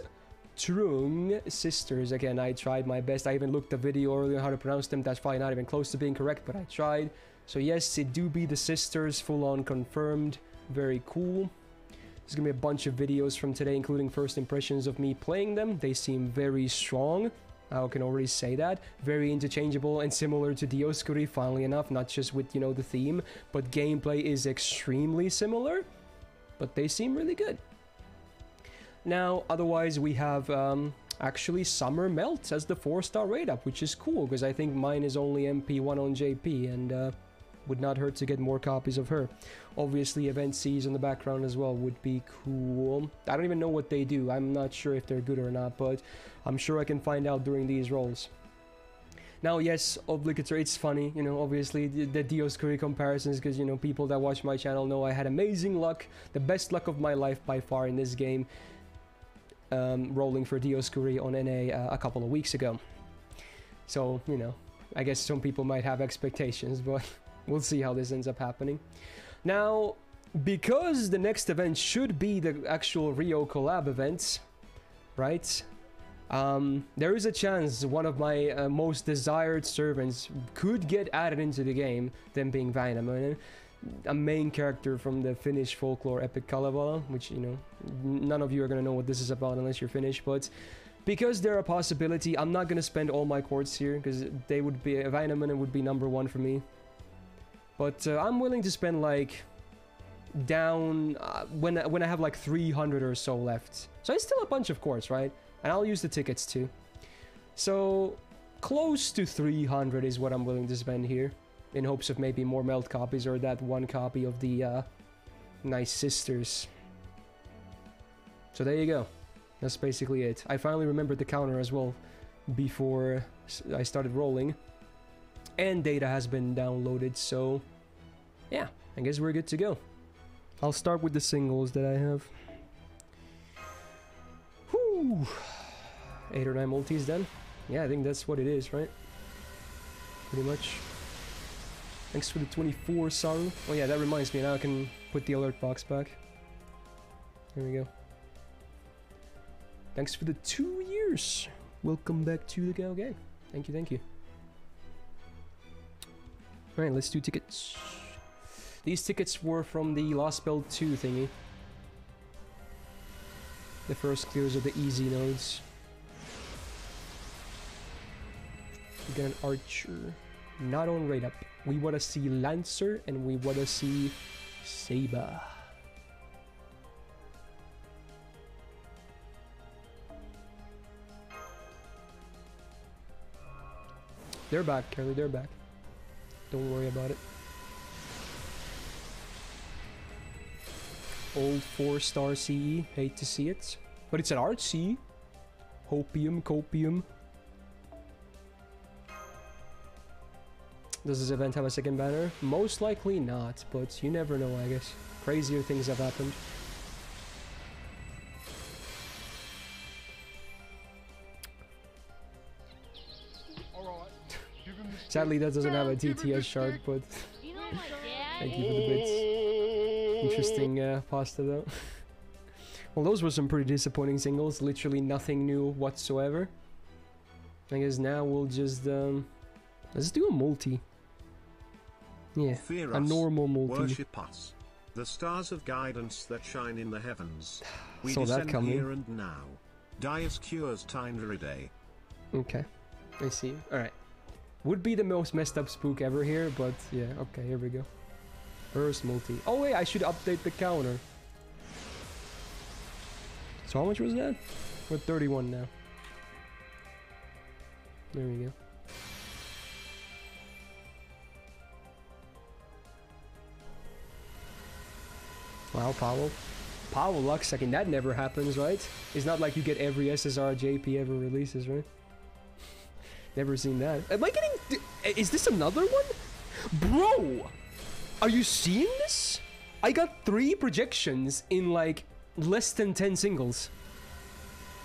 Trung sisters. Again, I tried my best. I even looked the video earlier how to pronounce them. That's probably not even close to being correct, but I tried. So yes, it do be the sisters, full on confirmed. Very cool. There's gonna be a bunch of videos from today, including first impressions of me playing them. They seem very strong. I can already say that. Very interchangeable and similar to Dioscuri, finally enough, not just with, you know, the theme, but gameplay is extremely similar. But they seem really good. Now, otherwise, we have um, actually Summer Melt as the 4-star rate up, which is cool, because I think mine is only NP1 on JP, and uh, would not hurt to get more copies of her. Obviously, Event CEs in the background as well would be cool. I don't even know what they do. I'm not sure if they're good or not, but I'm sure I can find out during these rolls. Now, yes, obligatory, it's funny, you know, obviously, the, the Dioscuri comparisons, because, you know, people that watch my channel know I had amazing luck, the best luck of my life by far in this game, um, rolling for Dioscuri on NA uh, a couple of weeks ago. So, you know, I guess some people might have expectations, but we'll see how this ends up happening. Now, because the next event should be the actual Rio collab event, right? Um, there is a chance one of my uh, most desired servants could get added into the game, them being Väinämöinen, a main character from the Finnish folklore epic Kalevala, which, you know, none of you are gonna know what this is about unless you're Finnish, but because they're a possibility, I'm not gonna spend all my quartz here, because they would be, Väinämöinen would be number one for me. But uh, I'm willing to spend like down uh, when when I have like 300 or so left. So it's still a bunch of quartz, right? And I'll use the tickets too. So close to 300 is what I'm willing to spend here, in hopes of maybe more melt copies or that one copy of the uh, nice sisters. So there you go. That's basically it. I finally remembered the counter as well before I started rolling. And data has been downloaded, so yeah, I guess we're good to go. I'll start with the singles that I have. Whew. Eight or nine multis then? Yeah, I think that's what it is, right? Pretty much. Thanks for the 24 song. Oh yeah, that reminds me, now I can put the alert box back. There we go. Thanks for the two years. Welcome back to the Gal Gang. Thank you, thank you. Alright, let's do tickets. These tickets were from the Lost Belt 2 thingy. The first clears of the easy nodes. We got an archer. Not on rate up. We want to see Lancer and we want to see Saber. They're back, Kelly. They're back. Don't worry about it. Old four star CE. Hate to see it. But it's an art CE. Hopium, copium. Does this event have a second banner? Most likely not, but you never know, I guess. Crazier things have happened. Sadly, that doesn't have a TTS shard, but You know my dad? thank you for the bits. Interesting uh, pasta, though. well, those were some pretty disappointing singles. Literally nothing new whatsoever. I guess now we'll just um, let's do a multi. Yeah, Fear a normal multi. worship us. The stars of guidance that shine in the heavens. We Saw that descend coming. here and now. Dias cures time day. Okay, I see. All right, would be the most messed up spook ever here, but yeah. Okay, here we go. First multi. Oh wait, I should update the counter. So how much was that? We're 31 now. There we go. Wow, Powell. Powell luck second. That never happens, right? It's not like you get every SSR JP ever releases, right? never seen that. Am I getting... Is this another one? Bro! Are you seeing this? I got three projections in like less than 10 singles.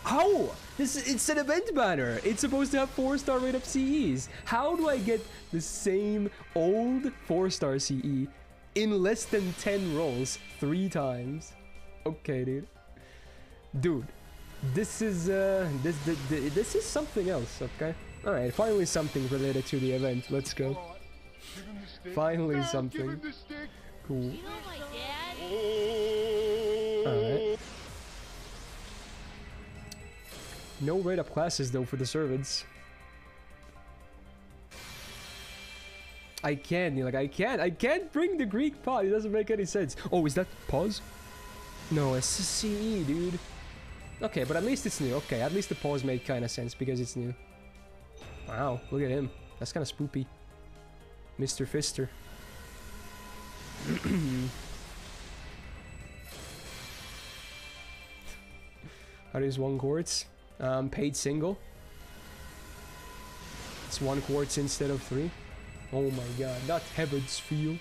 How? This it's an event banner. It's supposed to have four star rate up CEs. How do I get the same old four star CE in less than 10 rolls three times. Okay, dude. Dude, this is uh this this, this is something else, okay? All right, finally something related to the event. Let's go. Finally something. Cool. You know my dad? Alright. No rate up classes though for the servants. I can't, like I can't, I can't bring the Greek pod. It doesn't make any sense. Oh, is that pause? No, it's CE, dude. Okay, but at least it's new. Okay, at least the pause made kind of sense because it's new. Wow, look at him. That's kind of spoopy. Mr. Fister. How does one quartz? Um, paid single. It's one quartz instead of three. Oh my god, not heaven's feel.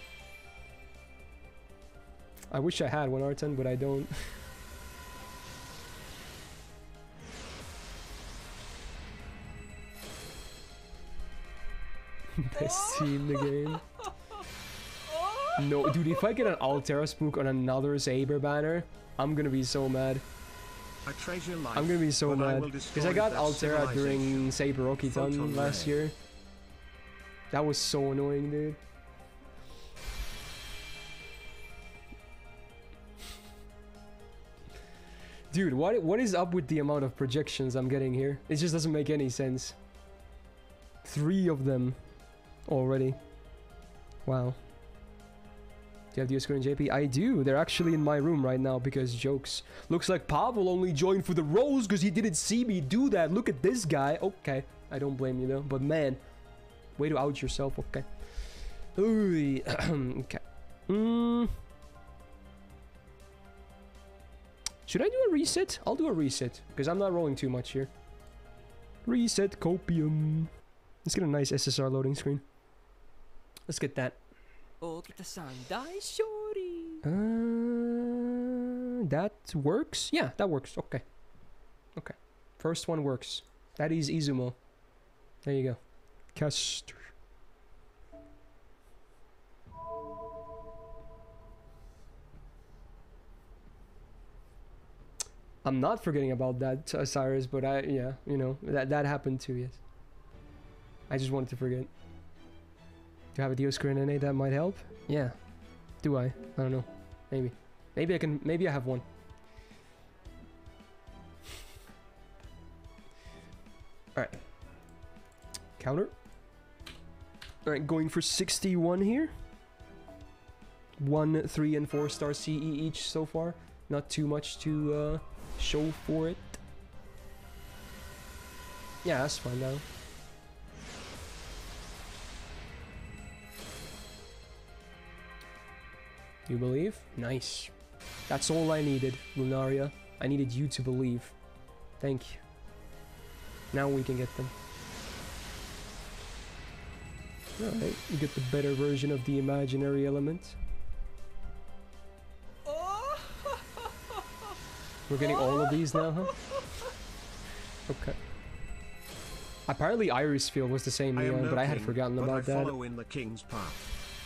I wish I had one Arton, but I don't. Best scene in the game. No, dude, if I get an Altera spook on another Saber banner, I'm gonna be so mad. I treasure life. I'm gonna be so mad. Because destroy I got that Altera during Saber Rocky last year. That was so annoying, dude. Dude, what what is up with the amount of projections I'm getting here? It just doesn't make any sense. Three of them already. Wow. Do you have the screen JP? I do. They're actually in my room right now because jokes. Looks like Pavel only joined for the rose because he didn't see me do that. Look at this guy. Okay. I don't blame you though. But man, way to out yourself. Okay. Ooh, okay. Mm. Should I do a reset? I'll do a reset because I'm not rolling too much here. Reset copium. Let's get a nice SSR loading screen. Let's get that. Uh, that works? Yeah, that works. Okay. Okay. First one works. That is Izumo. There you go. Caster. I'm not forgetting about that, uh, Osiris, but I, yeah, you know, that, that happened too, yes. I just wanted to forget. Do you have a Dio screen NA that might help? Yeah. Do I? I don't know. Maybe. Maybe I can. Maybe I have one. Alright. Counter. Alright, going for 61 here. 1, 3, and 4 star CE each so far. Not too much to uh, show for it. Yeah, that's fine now. You believe? Nice. That's all I needed, Lunaria. I needed you to believe. Thank you. Now we can get them. Alright, we get the better version of the imaginary element. We're getting all of these now, huh? Okay. Apparently Irisviel was the same, Leon, no but I had forgotten about that.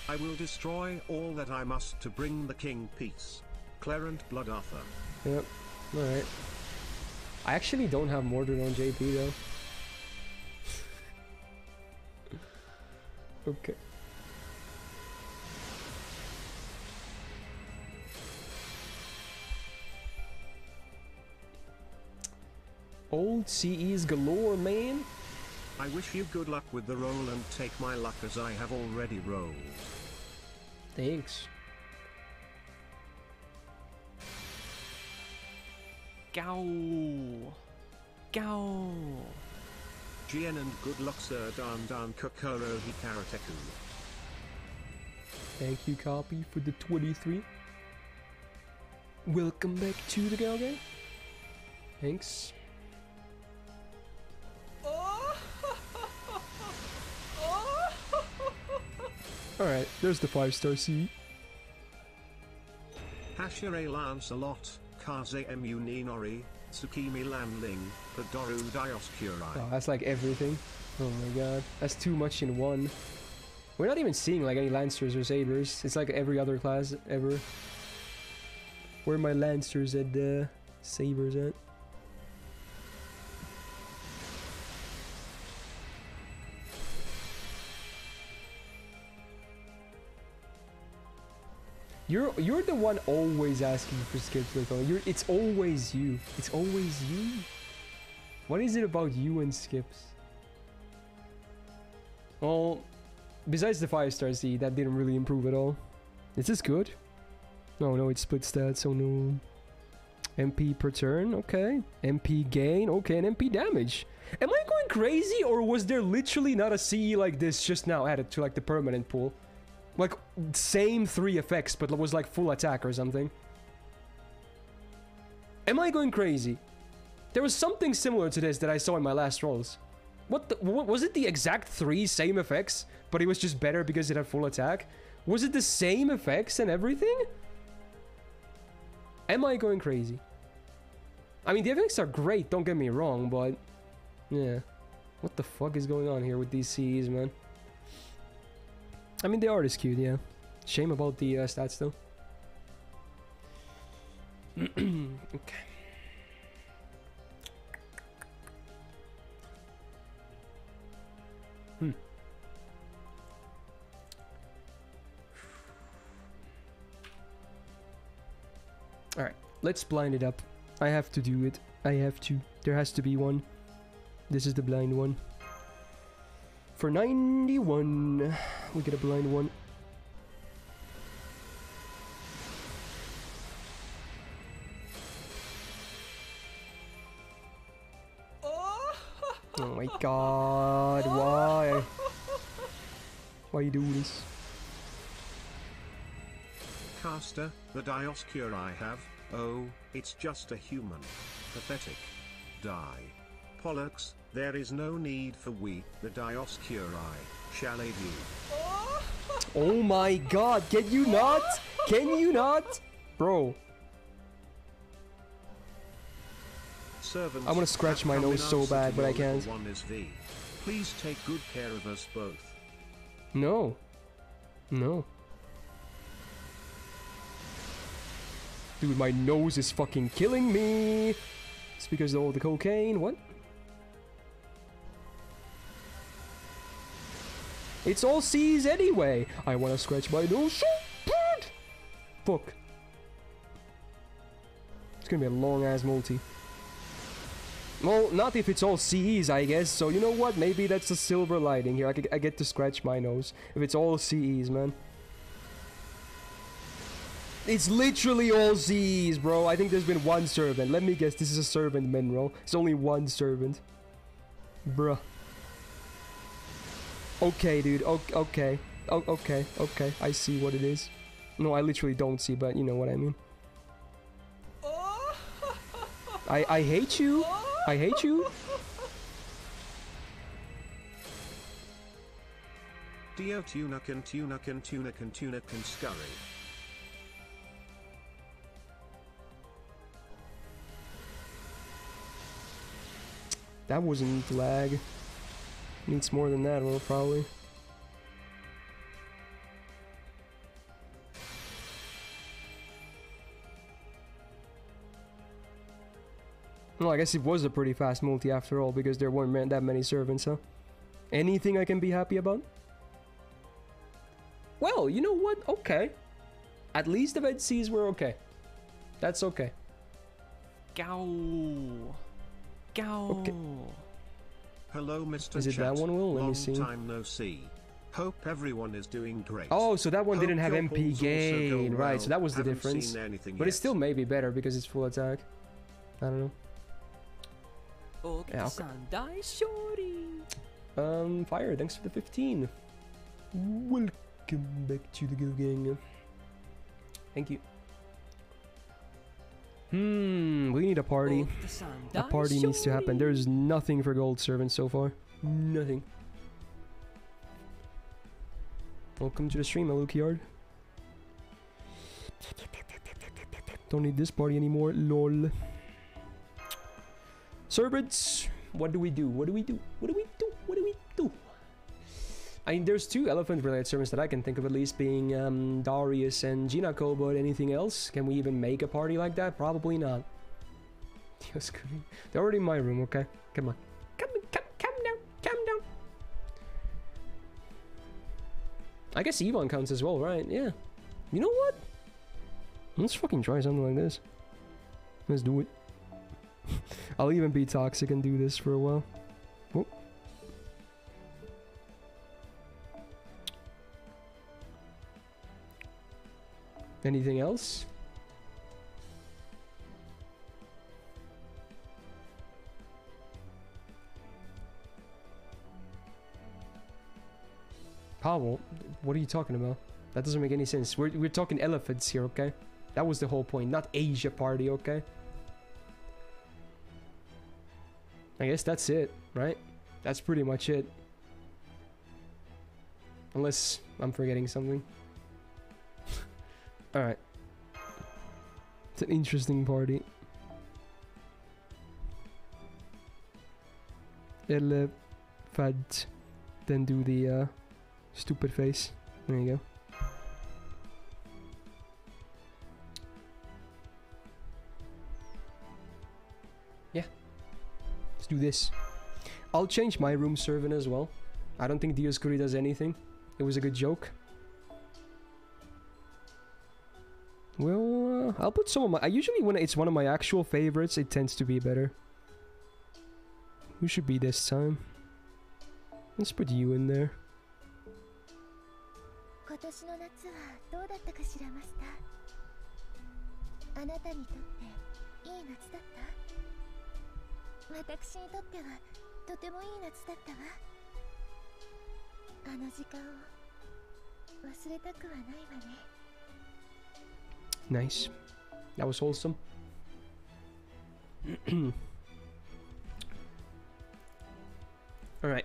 Follow in the king's path. I will destroy all that I must to bring the king peace. Clarent Blood Arthur. Yep. Alright. I actually don't have Mordred on JP though. okay. Old CEs galore, man. I wish you good luck with the roll and take my luck as I have already rolled. Thanks. Gao Gao GN and good luck sir Dan Dan Kokoro Hikareteku. Thank you, copy, for the 23. Welcome back to the Gal Gang. Thanks. Alright, there's the 5 star CE. Hashere Lancelot, Kaze Emu Ninori, Tsukimi Lanling, Padoru Dioscuri. Oh, that's like everything. Oh my god. That's too much in one. We're not even seeing like any Lancers or Sabers. It's like every other class ever. Where are my Lancers and uh, Sabers at? You're you're the one always asking for skips. You're it's always you. It's always you. What is it about you and skips? Well, besides the five star Z, that didn't really improve at all. Is this good? No, no, it's split stats, so no. NP per turn, okay. NP gain, okay, and NP damage. Am I going crazy, or was there literally not a CE like this just now added to like the permanent pool? Like, same three effects, but it was like full attack or something. Am I going crazy? There was something similar to this that I saw in my last rolls. What the, wa- was it the exact three same effects, but it was just better because it had full attack? Was it the same effects and everything? Am I going crazy? I mean, the effects are great, don't get me wrong, but... Yeah. What the fuck is going on here with these CEs, man? I mean, the art is cute, yeah. Shame about the uh, stats, though. okay. Hmm. Alright, let's blind it up. I have to do it. I have to. There has to be one. This is the blind one. For 91, we get a blind one. Oh. oh my god, why? Why you do this? Caster, the Dioscure I have, oh, it's just a human. Pathetic. Die. Pollux, there is no need for we, the Dioscuri, shall aid you. Oh my god, can you not? Can you not? Bro, Servants, I wanna scratch my nose so bad, but I can't. One is V. Please take good care of us both. no. No. Dude, my nose is fucking killing me. It's because of all the cocaine. What? It's all CEs anyway. I want to scratch my nose so bad. Fuck. It's gonna be a long ass multi. Well, not if it's all CEs, I guess. So you know what? Maybe that's the silver lining here. I, get- I get to scratch my nose if it's all CEs, man. It's literally all CEs, bro. I think there's been one servant. Let me guess. This is a servant mineral. It's only one servant. Bruh. Okay, dude. O- okay. O- okay. Okay. I see what it is. No, I literally don't see, but you know what I mean. I I hate you. I hate you. Dio tuna can tuna can tuna can tuna can scurry. That wasn't lag. Needs more than that, well, probably. Well, I guess it was a pretty fast multi after all, because there weren't that many servants, huh? Anything I can be happy about? Well, you know what? Okay. At least the Red Seas were okay. That's okay. Gow. Gow. Okay. Hello, Mr. Is it Chat. that one, Will? Let Long me see. Time no see. Hope everyone is doing great. Oh, so that one Hope didn't have NP gain, well. right? So that was the Haven't difference. But yet. it still may be better because it's full attack. I don't know. Yeah, okay. Um, fire. Thanks for the 15. Welcome back to the Go Gang. Thank you. Hmm, we need a party. A party needs to happen. There's nothing for gold servants so far. Nothing. Welcome to the stream, Alucard. Don't need this party anymore, lol. Servants, What do we do? What do we do? What do we do? I mean, there's two elephant-related servants that I can think of at least being um, Darius and Jinako, but anything else? Can we even make a party like that? Probably not. They're already in my room, okay? Come on. Come, come, come down, come down. I guess Yvonne counts as well, right? Yeah. You know what? Let's fucking try something like this. Let's do it. I'll even be toxic and do this for a while. Anything else? Powell? what are you talking about? That doesn't make any sense. We're, we're talking elephants here, okay? That was the whole point, not Asia party, okay? I guess that's it, right? That's pretty much it. Unless I'm forgetting something. Alright. It's an interesting party. Elephant. Then do the uh, stupid face. There you go. Yeah. Let's do this. I'll change my room servant as well. I don't think Dioscuri does anything. It was a good joke. Well, uh, I'll put some of my... I usually, when it's one of my actual favorites, it tends to be better. Who should be this time? Let's put you in there. 今年の夏はどうだったかしらマスターあなたにとっていい夏だった私にとってはとてもいい夏だったわあの時間を忘れたくはないわね Nice. That was wholesome. Alright.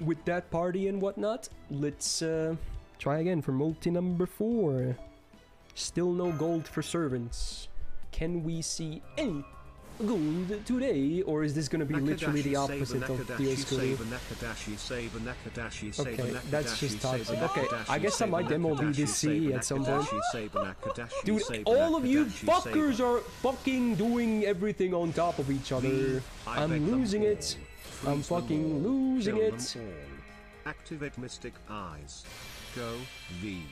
With that party and whatnot, let's uh, try again for multi number four. Still no gold for servants. Can we see any gold today, or is this gonna be literally the opposite of Dioscuri? Okay, that's just toxic. Okay, I guess I might demo BDC at some point. Dude, all of you fuckers are fucking doing everything on top of each other. I'm losing it. I'm fucking losing it. Activate Mystic Eyes. Go V.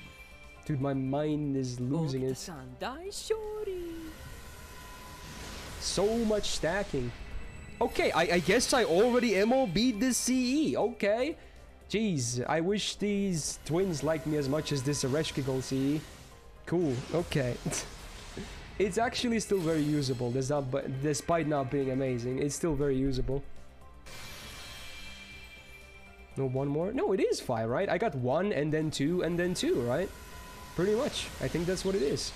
Dude, my mind is losing it. So much stacking. Okay, I, I guess I already MLB'd this CE. Okay. Jeez, I wish these twins liked me as much as this Ereshkigal CE. Cool, okay. it's actually still very usable, not, uh, despite not being amazing, it's still very usable. No, one more? No, it is five, right? I got one and then two and then two, right? Pretty much. I think that's what it is.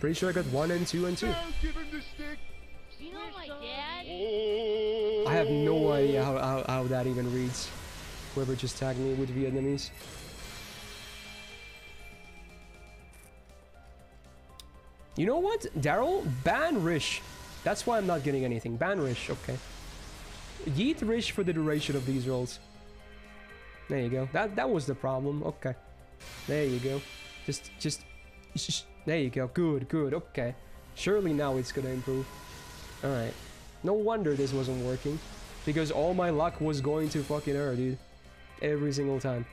Pretty sure I got one and two and two. You know my dad? I have no idea how, how, how that even reads. Whoever just tagged me with Vietnamese. You know what? Daryl, ban Rish. That's why I'm not getting anything. Ban Rish, okay. Yeet Rish for the duration of these rolls. There you go. That that was the problem. Okay. There you go. Just just, just there you go. Good, good. Okay. Surely now it's gonna improve. Alright. No wonder this wasn't working. Because all my luck was going to fucking her, dude. Every single time.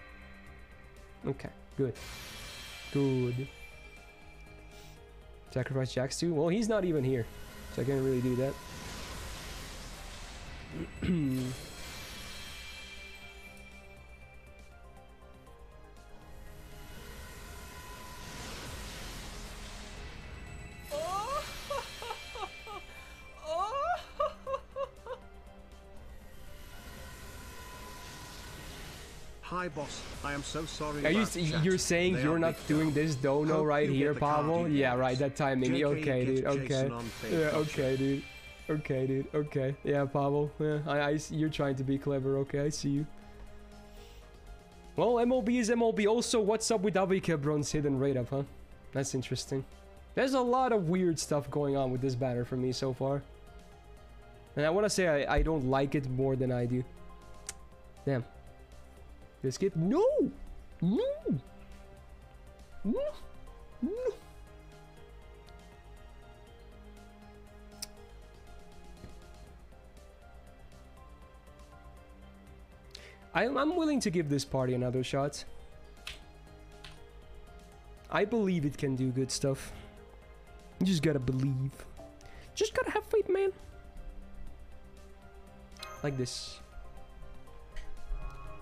Okay, good. Good. Sacrifice Jax too? Well, he's not even here. So I can't really do that. Hi boss, I am so sorry Are you you're saying They you're not doing this dono Hope right here, get the card Pablo? Yeah, right, that timing. JK Okay, dude. Okay. Jason on fake Yeah, okay, dude. Okay, dude. Okay. Yeah, Pablo. Yeah, I, I you're trying to be clever. Okay, I see you. Well, MLB is MLB. Also, what's up with Avicebron's hidden rate up, huh? That's interesting. There's a lot of weird stuff going on with this banner for me so far. And I want to say I, I don't like it more than I do. Damn. Biscuit. No! No! No! No! I'm, willing to give this party another shot. I believe it can do good stuff. You just gotta believe. Just gotta have faith, man. Like this.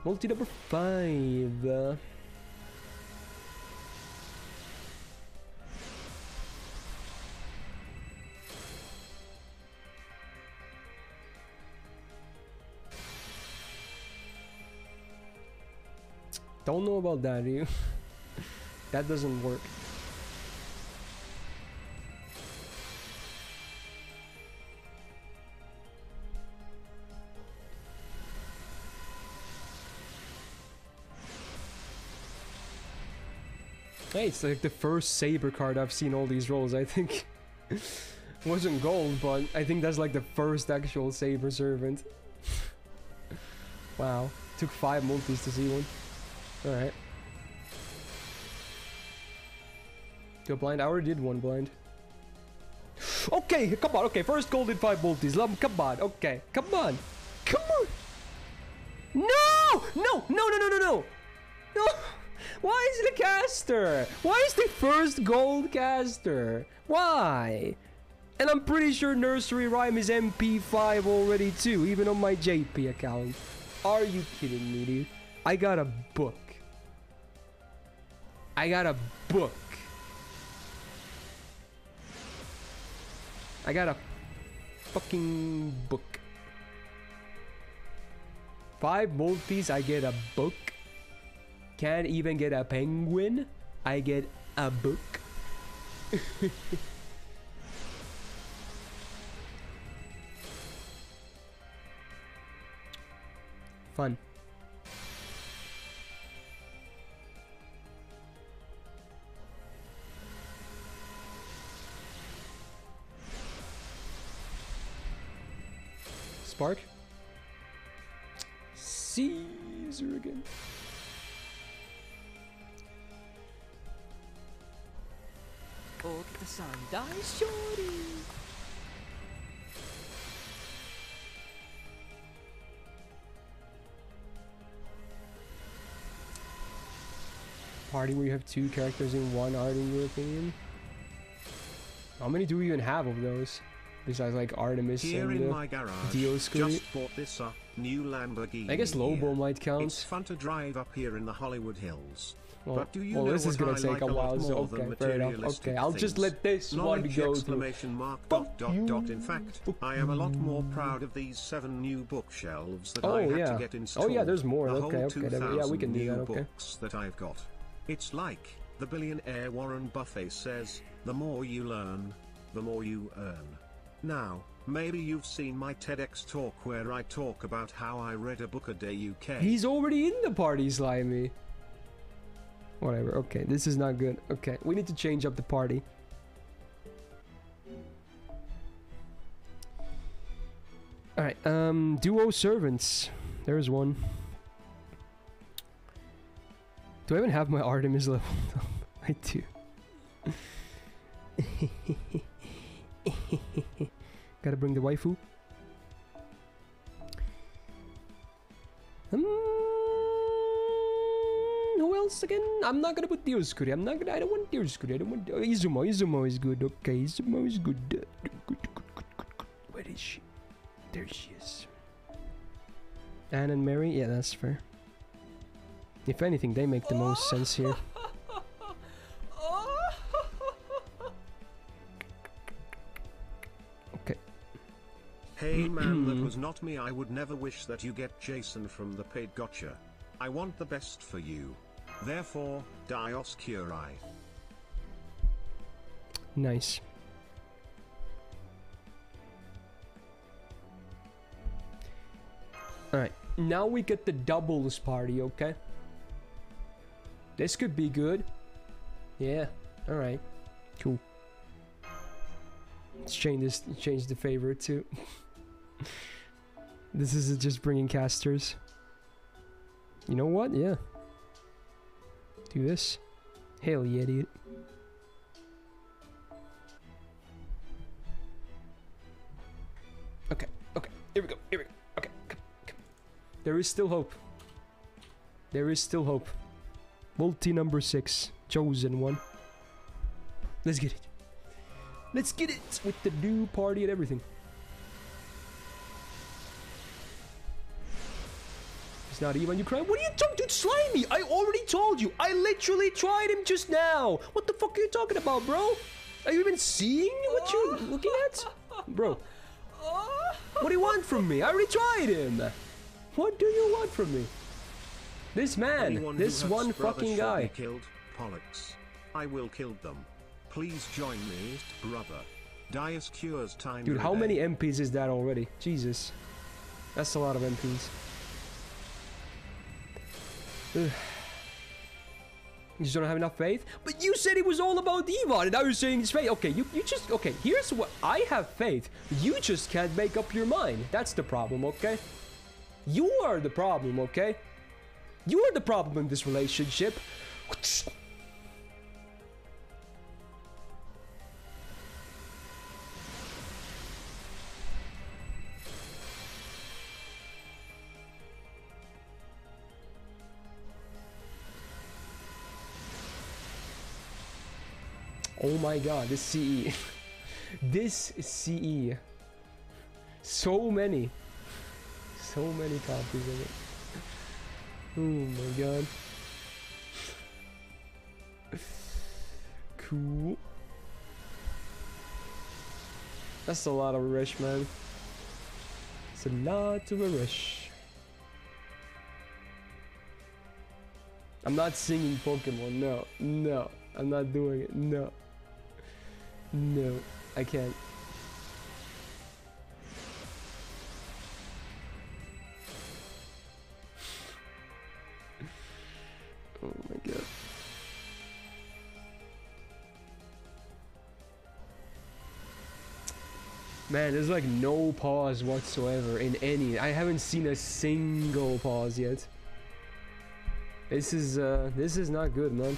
Multi number five. Don't know about that, you. that doesn't work. Hey, it's like the first Saber card I've seen all these rolls, I think. wasn't gold, but I think that's like the first actual Saber Servant. wow. Took five multis to see one. Alright. Go blind. I already did one blind. Okay, come on. Okay, first gold in five multis. Love, come on. Okay, come on. Come on. No! No! No, no, no, no, no! No! Why is the caster? Why is the first gold caster? Why? And I'm pretty sure Nursery Rhyme is NP5 already too, even on my JP account. Are you kidding me, dude? I got a book. I got a book. I got a fucking book. Five multis, I get a book. Can't even get a penguin. I get a book. Fun. Spark. Caesar again. Party where you have two characters in one art, in your opinion? How many do we even have of those? Besides like Artemis Here and in uh, my garage, Dioscuri. just bought this uh, new Lamborghini. I guess Lobo here. might count. It's fun to drive up here in the Hollywood Hills. Well, but do you well know this is gonna I take like a while, so okay, fair enough. Okay, I'll just let this one Knowledge go through. exclamation mark dot dot dot. In fact, I am a lot more proud of these seven new bookshelves that Oh, I had yeah. to get installed. Oh, yeah, there's more. The Okay, okay, then- yeah, we can 2,000 do that, okay. books that I've got. It's like the billionaire Warren Buffett says: the more you learn, the more you earn. Now, maybe you've seen my TEDx talk where I talk about how I read a book a day UK. He's already in the party, Slimy. Whatever, okay, this is not good. Okay, we need to change up the party. Alright, um, duo servants. There's one. Do I even have my Artemis level? I do. Gotta bring the waifu. Um, who else again? I'm not gonna put Dioscuri. I'm not gonna. I don't want Dioscuri. I don't want. Oh, Izumo. Izumo is good. Okay, Izumo is good. Good, good, good, good, good, good. Where is she? There she is. Anne and Mary. Yeah, that's fair. If anything, they make the most sense here. Hey man, that was not me. I would never wish that you get Jason from the paid gacha. I want the best for you. Therefore, Dios Dioscuri. Nice. Alright, now we get the doubles party, okay? This could be good. Yeah, alright. Cool. Let's change this, change the favorite too. this is just bringing casters. You know what? Yeah. Do this. Hail, yeah, dude. Okay, okay. Here we go. Here we go. Okay, come, come. There is still hope. There is still hope. Multi number six. Chosen one. Let's get it. Let's get it with the new party and everything. It's not even Ukraine. What are you talking to Slimy? I already told you. I literally tried him just now. What the fuck are you talking about, bro? Are you even seeing what you're oh. looking at? Bro. Oh. What do you want from me? I already tried him. What do you want from me? This man. Anyone this one fucking guy. Killed. Pollux. I will kill them. Please join me, brother. Dioscuri time. Dude, how many NPs is that already? Jesus. That's a lot of NPs. You just don't have enough faith? But you said it was all about Devon, and now you're saying it's faith. Okay, you, you just... Okay, here's what... I have faith. You just can't make up your mind. That's the problem, okay? You are the problem, okay? You are the problem in this relationship. Oh my god, this CE. this CE. So many. So many copies of it. Oh my god. Cool. That's a lot of rush, man. It's a lot of a rush. I'm not singing Pokemon, no. No. I'm not doing it, no. No, I can't. oh my god. Man, there's like no pause whatsoever in any. I haven't seen a single pause yet. This is uh this is not good, man.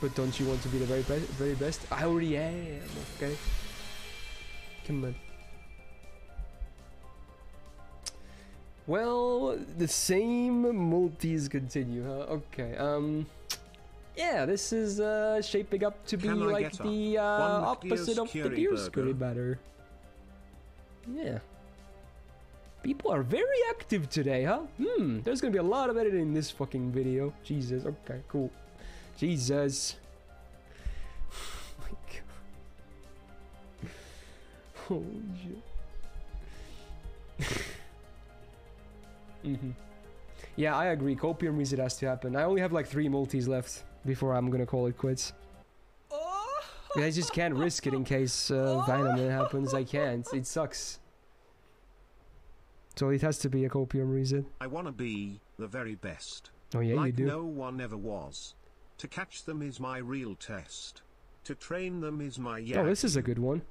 But don't you want to be the very best? Very best? I already am. Okay. Come on. Well, the same multis continue, huh? Okay. Um. Yeah, this is uh, shaping up to be like the uh, opposite of the Dioscuri batter. Yeah. People are very active today, huh? Hmm, there's gonna be a lot of editing in this fucking video. Jesus, okay, cool. Jesus. Oh my god. Holy shit. hmm Yeah, I agree. Copium reset has to happen. I only have like three multis left before I'm gonna call it quits. I just can't risk it in case uh, Venom happens. I can't. It sucks. So it has to be a copium reset. I wanna be the very best. Oh yeah, you like do. no one ever was. To catch them is my real test. To train them is my yeah. Oh, this is a good one.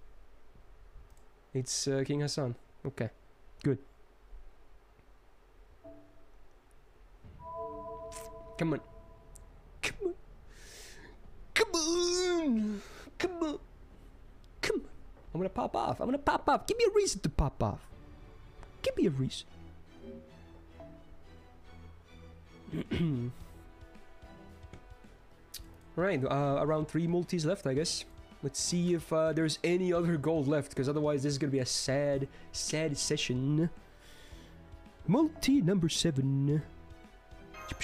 It's uh, King Hassan. Okay, good. Come on. Come on. Come on. Come on. Come on. I'm gonna pop off. I'm gonna pop off. Give me a reason to pop off. Give me a reason. right, uh, around three multis left, I guess. Let's see if uh, there's any other gold left, because otherwise this is gonna be a sad, sad session. Multi number seven.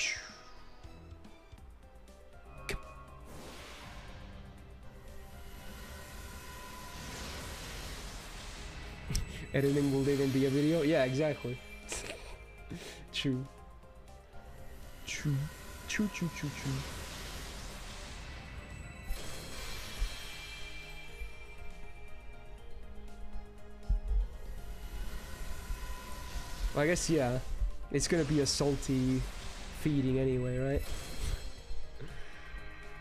Editing will even be a video? Yeah, exactly. true. True. True, true, true, true. Well, I guess, yeah. It's gonna be a salty feeding anyway, right?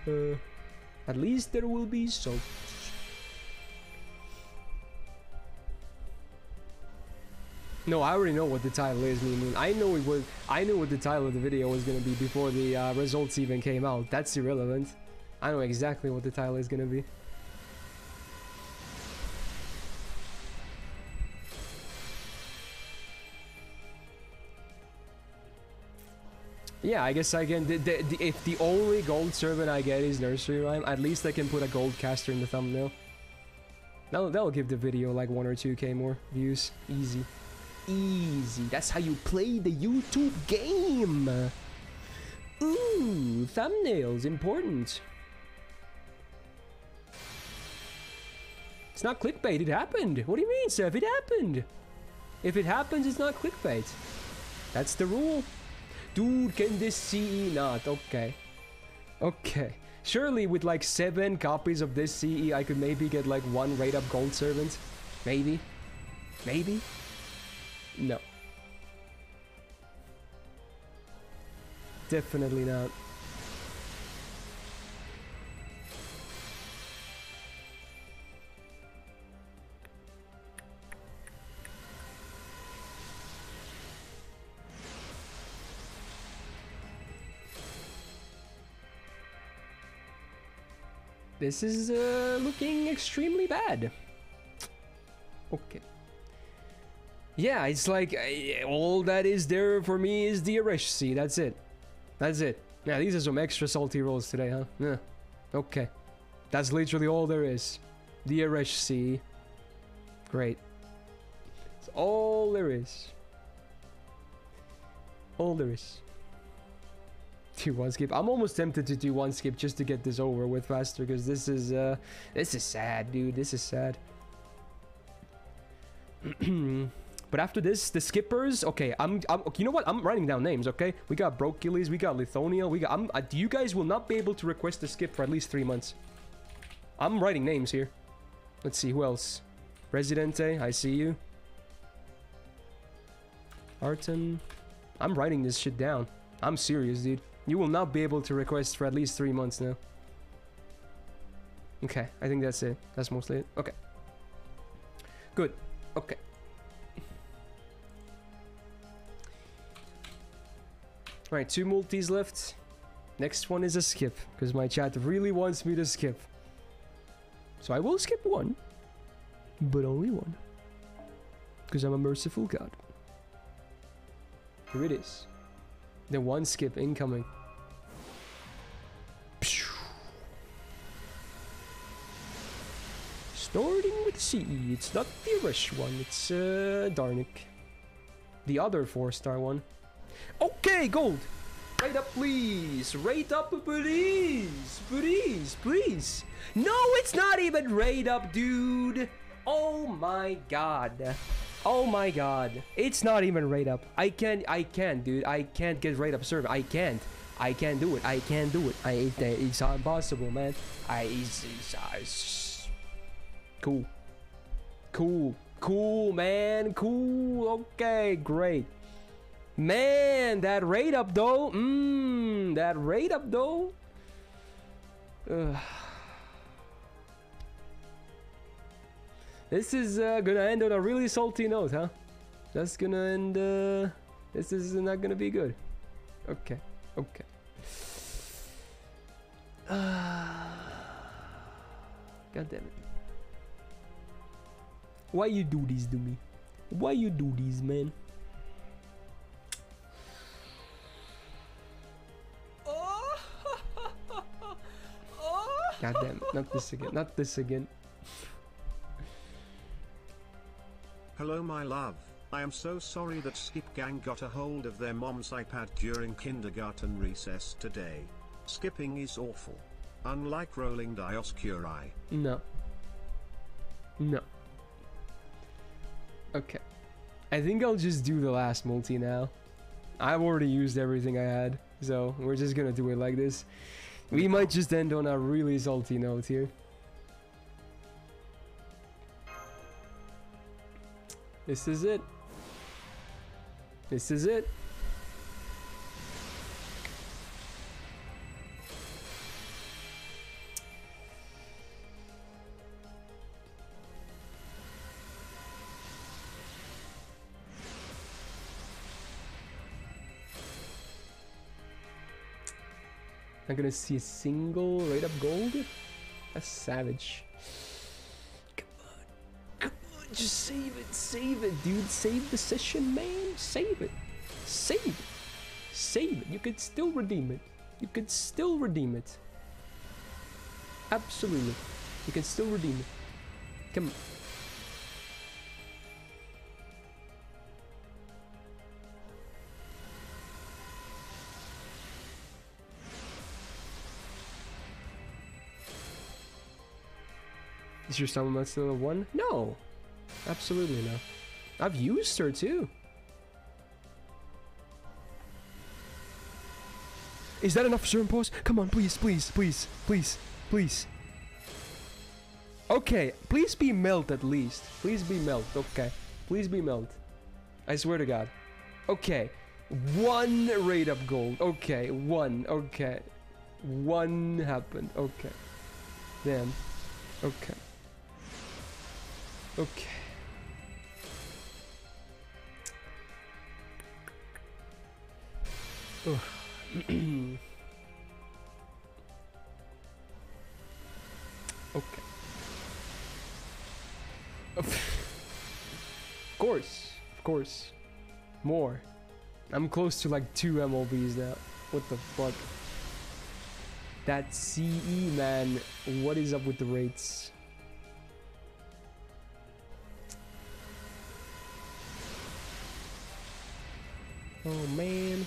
Uh, at least there will be salt. No, I already know what the title is, Moon. I know it was. I knew what the title of the video was gonna be before the uh, results even came out. That's irrelevant. I know exactly what the title is gonna be. Yeah, I guess I can. The, the, the, if the only gold servant I get is nursery rhyme, at least I can put a gold caster in the thumbnail. That'll, that'll give the video like 1 or 2k more views. Easy. Easy. That's how you play the YouTube game. Ooh, thumbnails, important. It's not clickbait, it happened. What do you mean, Seth? It happened. If it happens, it's not clickbait. That's the rule. Dude, can this CE not? Okay. Okay. Surely with like seven copies of this CE, I could maybe get like one rate up gold servant. Maybe. Maybe. No. Definitely not. This is uh, looking extremely bad. Okay. Yeah, it's like all that is there for me is the Sea. That's it. That's it. Yeah, these are some extra salty rolls today, huh? Yeah. Okay. That's literally all there is. The Sea. Great. It's all there is. All there is. Do one skip. I'm almost tempted to do one skip just to get this over with faster because this is uh this is sad, dude. This is sad. but after this, the skippers. Okay, I'm, I'm. You know what? I'm writing down names. Okay, we got Brocules, we got Lithonia, we got. I'm. Uh, you guys will not be able to request a skip for at least three months. I'm writing names here. Let's see who else. Residente, I see you. Arton. I'm writing this shit down. I'm serious, dude. You will not be able to request for at least three months now. Okay, I think that's it. That's mostly it. Okay. Good. Okay. Alright, two multis left. Next one is a skip, because my chat really wants me to skip. So I will skip one, but only one. Because I'm a merciful god. Here it is. The one skip incoming. Starting with CE. It's not the Irish one, it's uh, Darnik. The other four star one. Okay, gold! Rate up, please! Rate up, please! Please, please! No, it's not even rate up, dude! Oh my god. Oh my god. It's not even rate up. I can't, I can't, dude. I can't get rate up server. I can't. I can't do it. I can't do it. I, it, it's impossible, man. I, it's, it's, it's cool. Cool. Cool, man. Cool. Okay, great. Man, that rate up though. Mmm, that rate up though. Ugh. This is uh, gonna end on a really salty note, huh? That's gonna end. Uh, this is not gonna be good. Okay, okay. God damn it. Why you do this to me? Why you do this, man? God damn it. Not this again. Not this again. Hello my love, I am so sorry that Skip Gang got a hold of their mom's iPad during kindergarten recess today. Skipping is awful. Unlike rolling Dioscuri. No. No. Okay. I think I'll just do the last multi now. I've already used everything I had, so we're just gonna do it like this. We might just end on a really salty note here. This is it. This is it. Not gonna see a single rate of gold? That's savage just save it, save it, dude. Save the session, man. Save it, save it, save it. You could still redeem it. You could still redeem it. Absolutely, you can still redeem it. Come on. Is your summon still a one? No, absolutely no. I've used her too. Is that enough certain pause? Come on, please, please, please, please, please. Okay, please be melt at least. Please be melt. Okay, please be melt. I swear to God. Okay, one raid up gold. Okay, one. Okay, one happened. Okay, damn. Okay. Okay. Okay. Of course, of course. More. I'm close to like two MLBs now. What the fuck? That CE man, what is up with the rates? Oh man.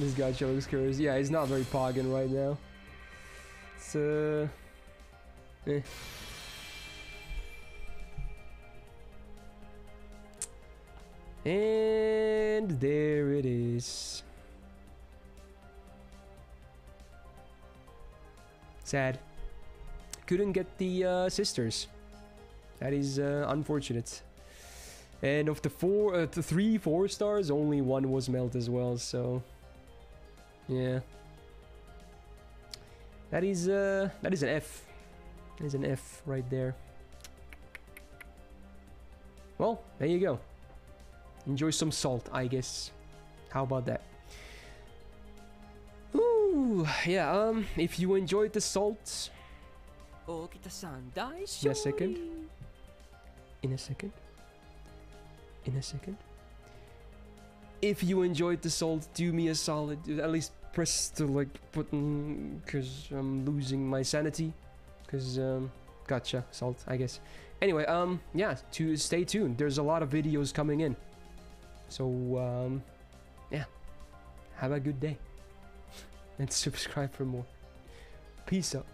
This guy sure looks curious. Yeah, he's not very pogging right now. It's uh eh. And there it is. Sad. Couldn't get the uh, sisters. That is uh, unfortunate. And of the four, uh, the three four stars, only one was melt as well. So, yeah. That is uh that is an F. That is an F right there. Well, there you go. Enjoy some salt, I guess. How about that? Ooh, yeah, um, if you enjoyed the salt... In a second. In a second. In a second. If you enjoyed the salt, do me a solid, at least press the like button, cause I'm losing my sanity. Cause um, gacha salt, I guess. Anyway, um, yeah. To stay tuned. There's a lot of videos coming in. So um, yeah. Have a good day. and subscribe for more. Peace out.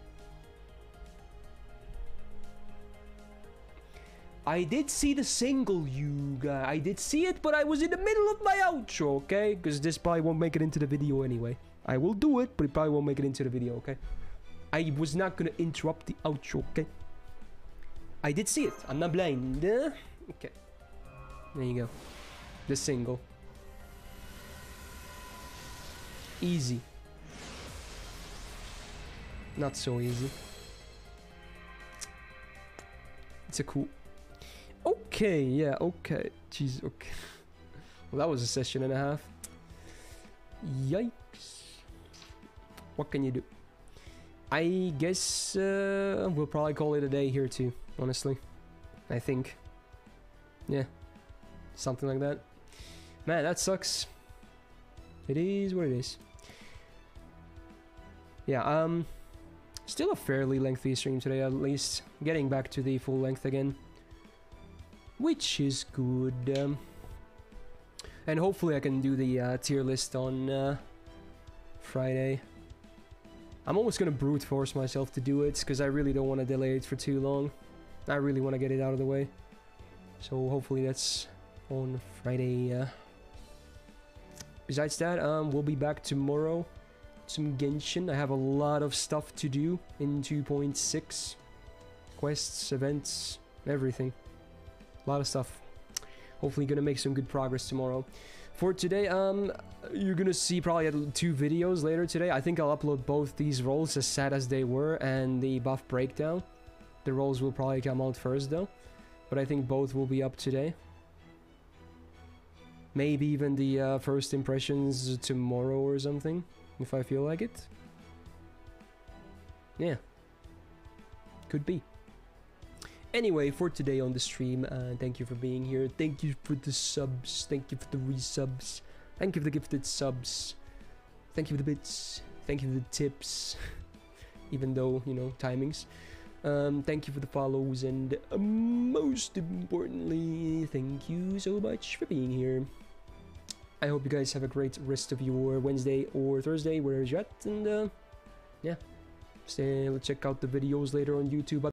I did see the single, you guys. I did see it, but I was in the middle of my outro, okay? Because this probably won't make it into the video anyway. I will do it, but it probably won't make it into the video, okay? I was not gonna interrupt the outro, okay? I did see it. I'm not blind. uh, Okay. There you go. The single. Easy. Not so easy. It's a cool. Okay, yeah, okay. Jeez, okay. Well, that was a session and a half. Yikes. What can you do? I guess uh, we'll probably call it a day here too, honestly. I think. Yeah. Something like that. Man, that sucks. It is what it is. Yeah, um... Still a fairly lengthy stream today, at least. Getting back to the full length again which is good. Um, and hopefully I can do the uh, tier list on uh, Friday. I'm almost gonna brute force myself to do it because I really don't want to delay it for too long. I really want to get it out of the way. So hopefully that's on Friday. Uh. Besides that, um, we'll be back tomorrow. Some Genshin. I have a lot of stuff to do in 2.6. Quests, events, everything. A lot of stuff. Hopefully gonna make some good progress tomorrow. For today, um, you're gonna see probably two videos later today. I think I'll upload both these rolls as sad as they were and the buff breakdown. The rolls will probably come out first though. but I think both will be up today. Maybe even the uh, first impressions tomorrow or something, if I feel like it. Yeah. Could be. Anyway, for today on the stream, uh, thank you for being here. Thank you for the subs. Thank you for the resubs. Thank you for the gifted subs. Thank you for the bits. Thank you for the tips. Even though, you know, timings. Um, thank you for the follows, and uh, most importantly, thank you so much for being here. I hope you guys have a great rest of your Wednesday or Thursday, wherever you're at, and uh, yeah, stay. let's Check out the videos later on YouTube.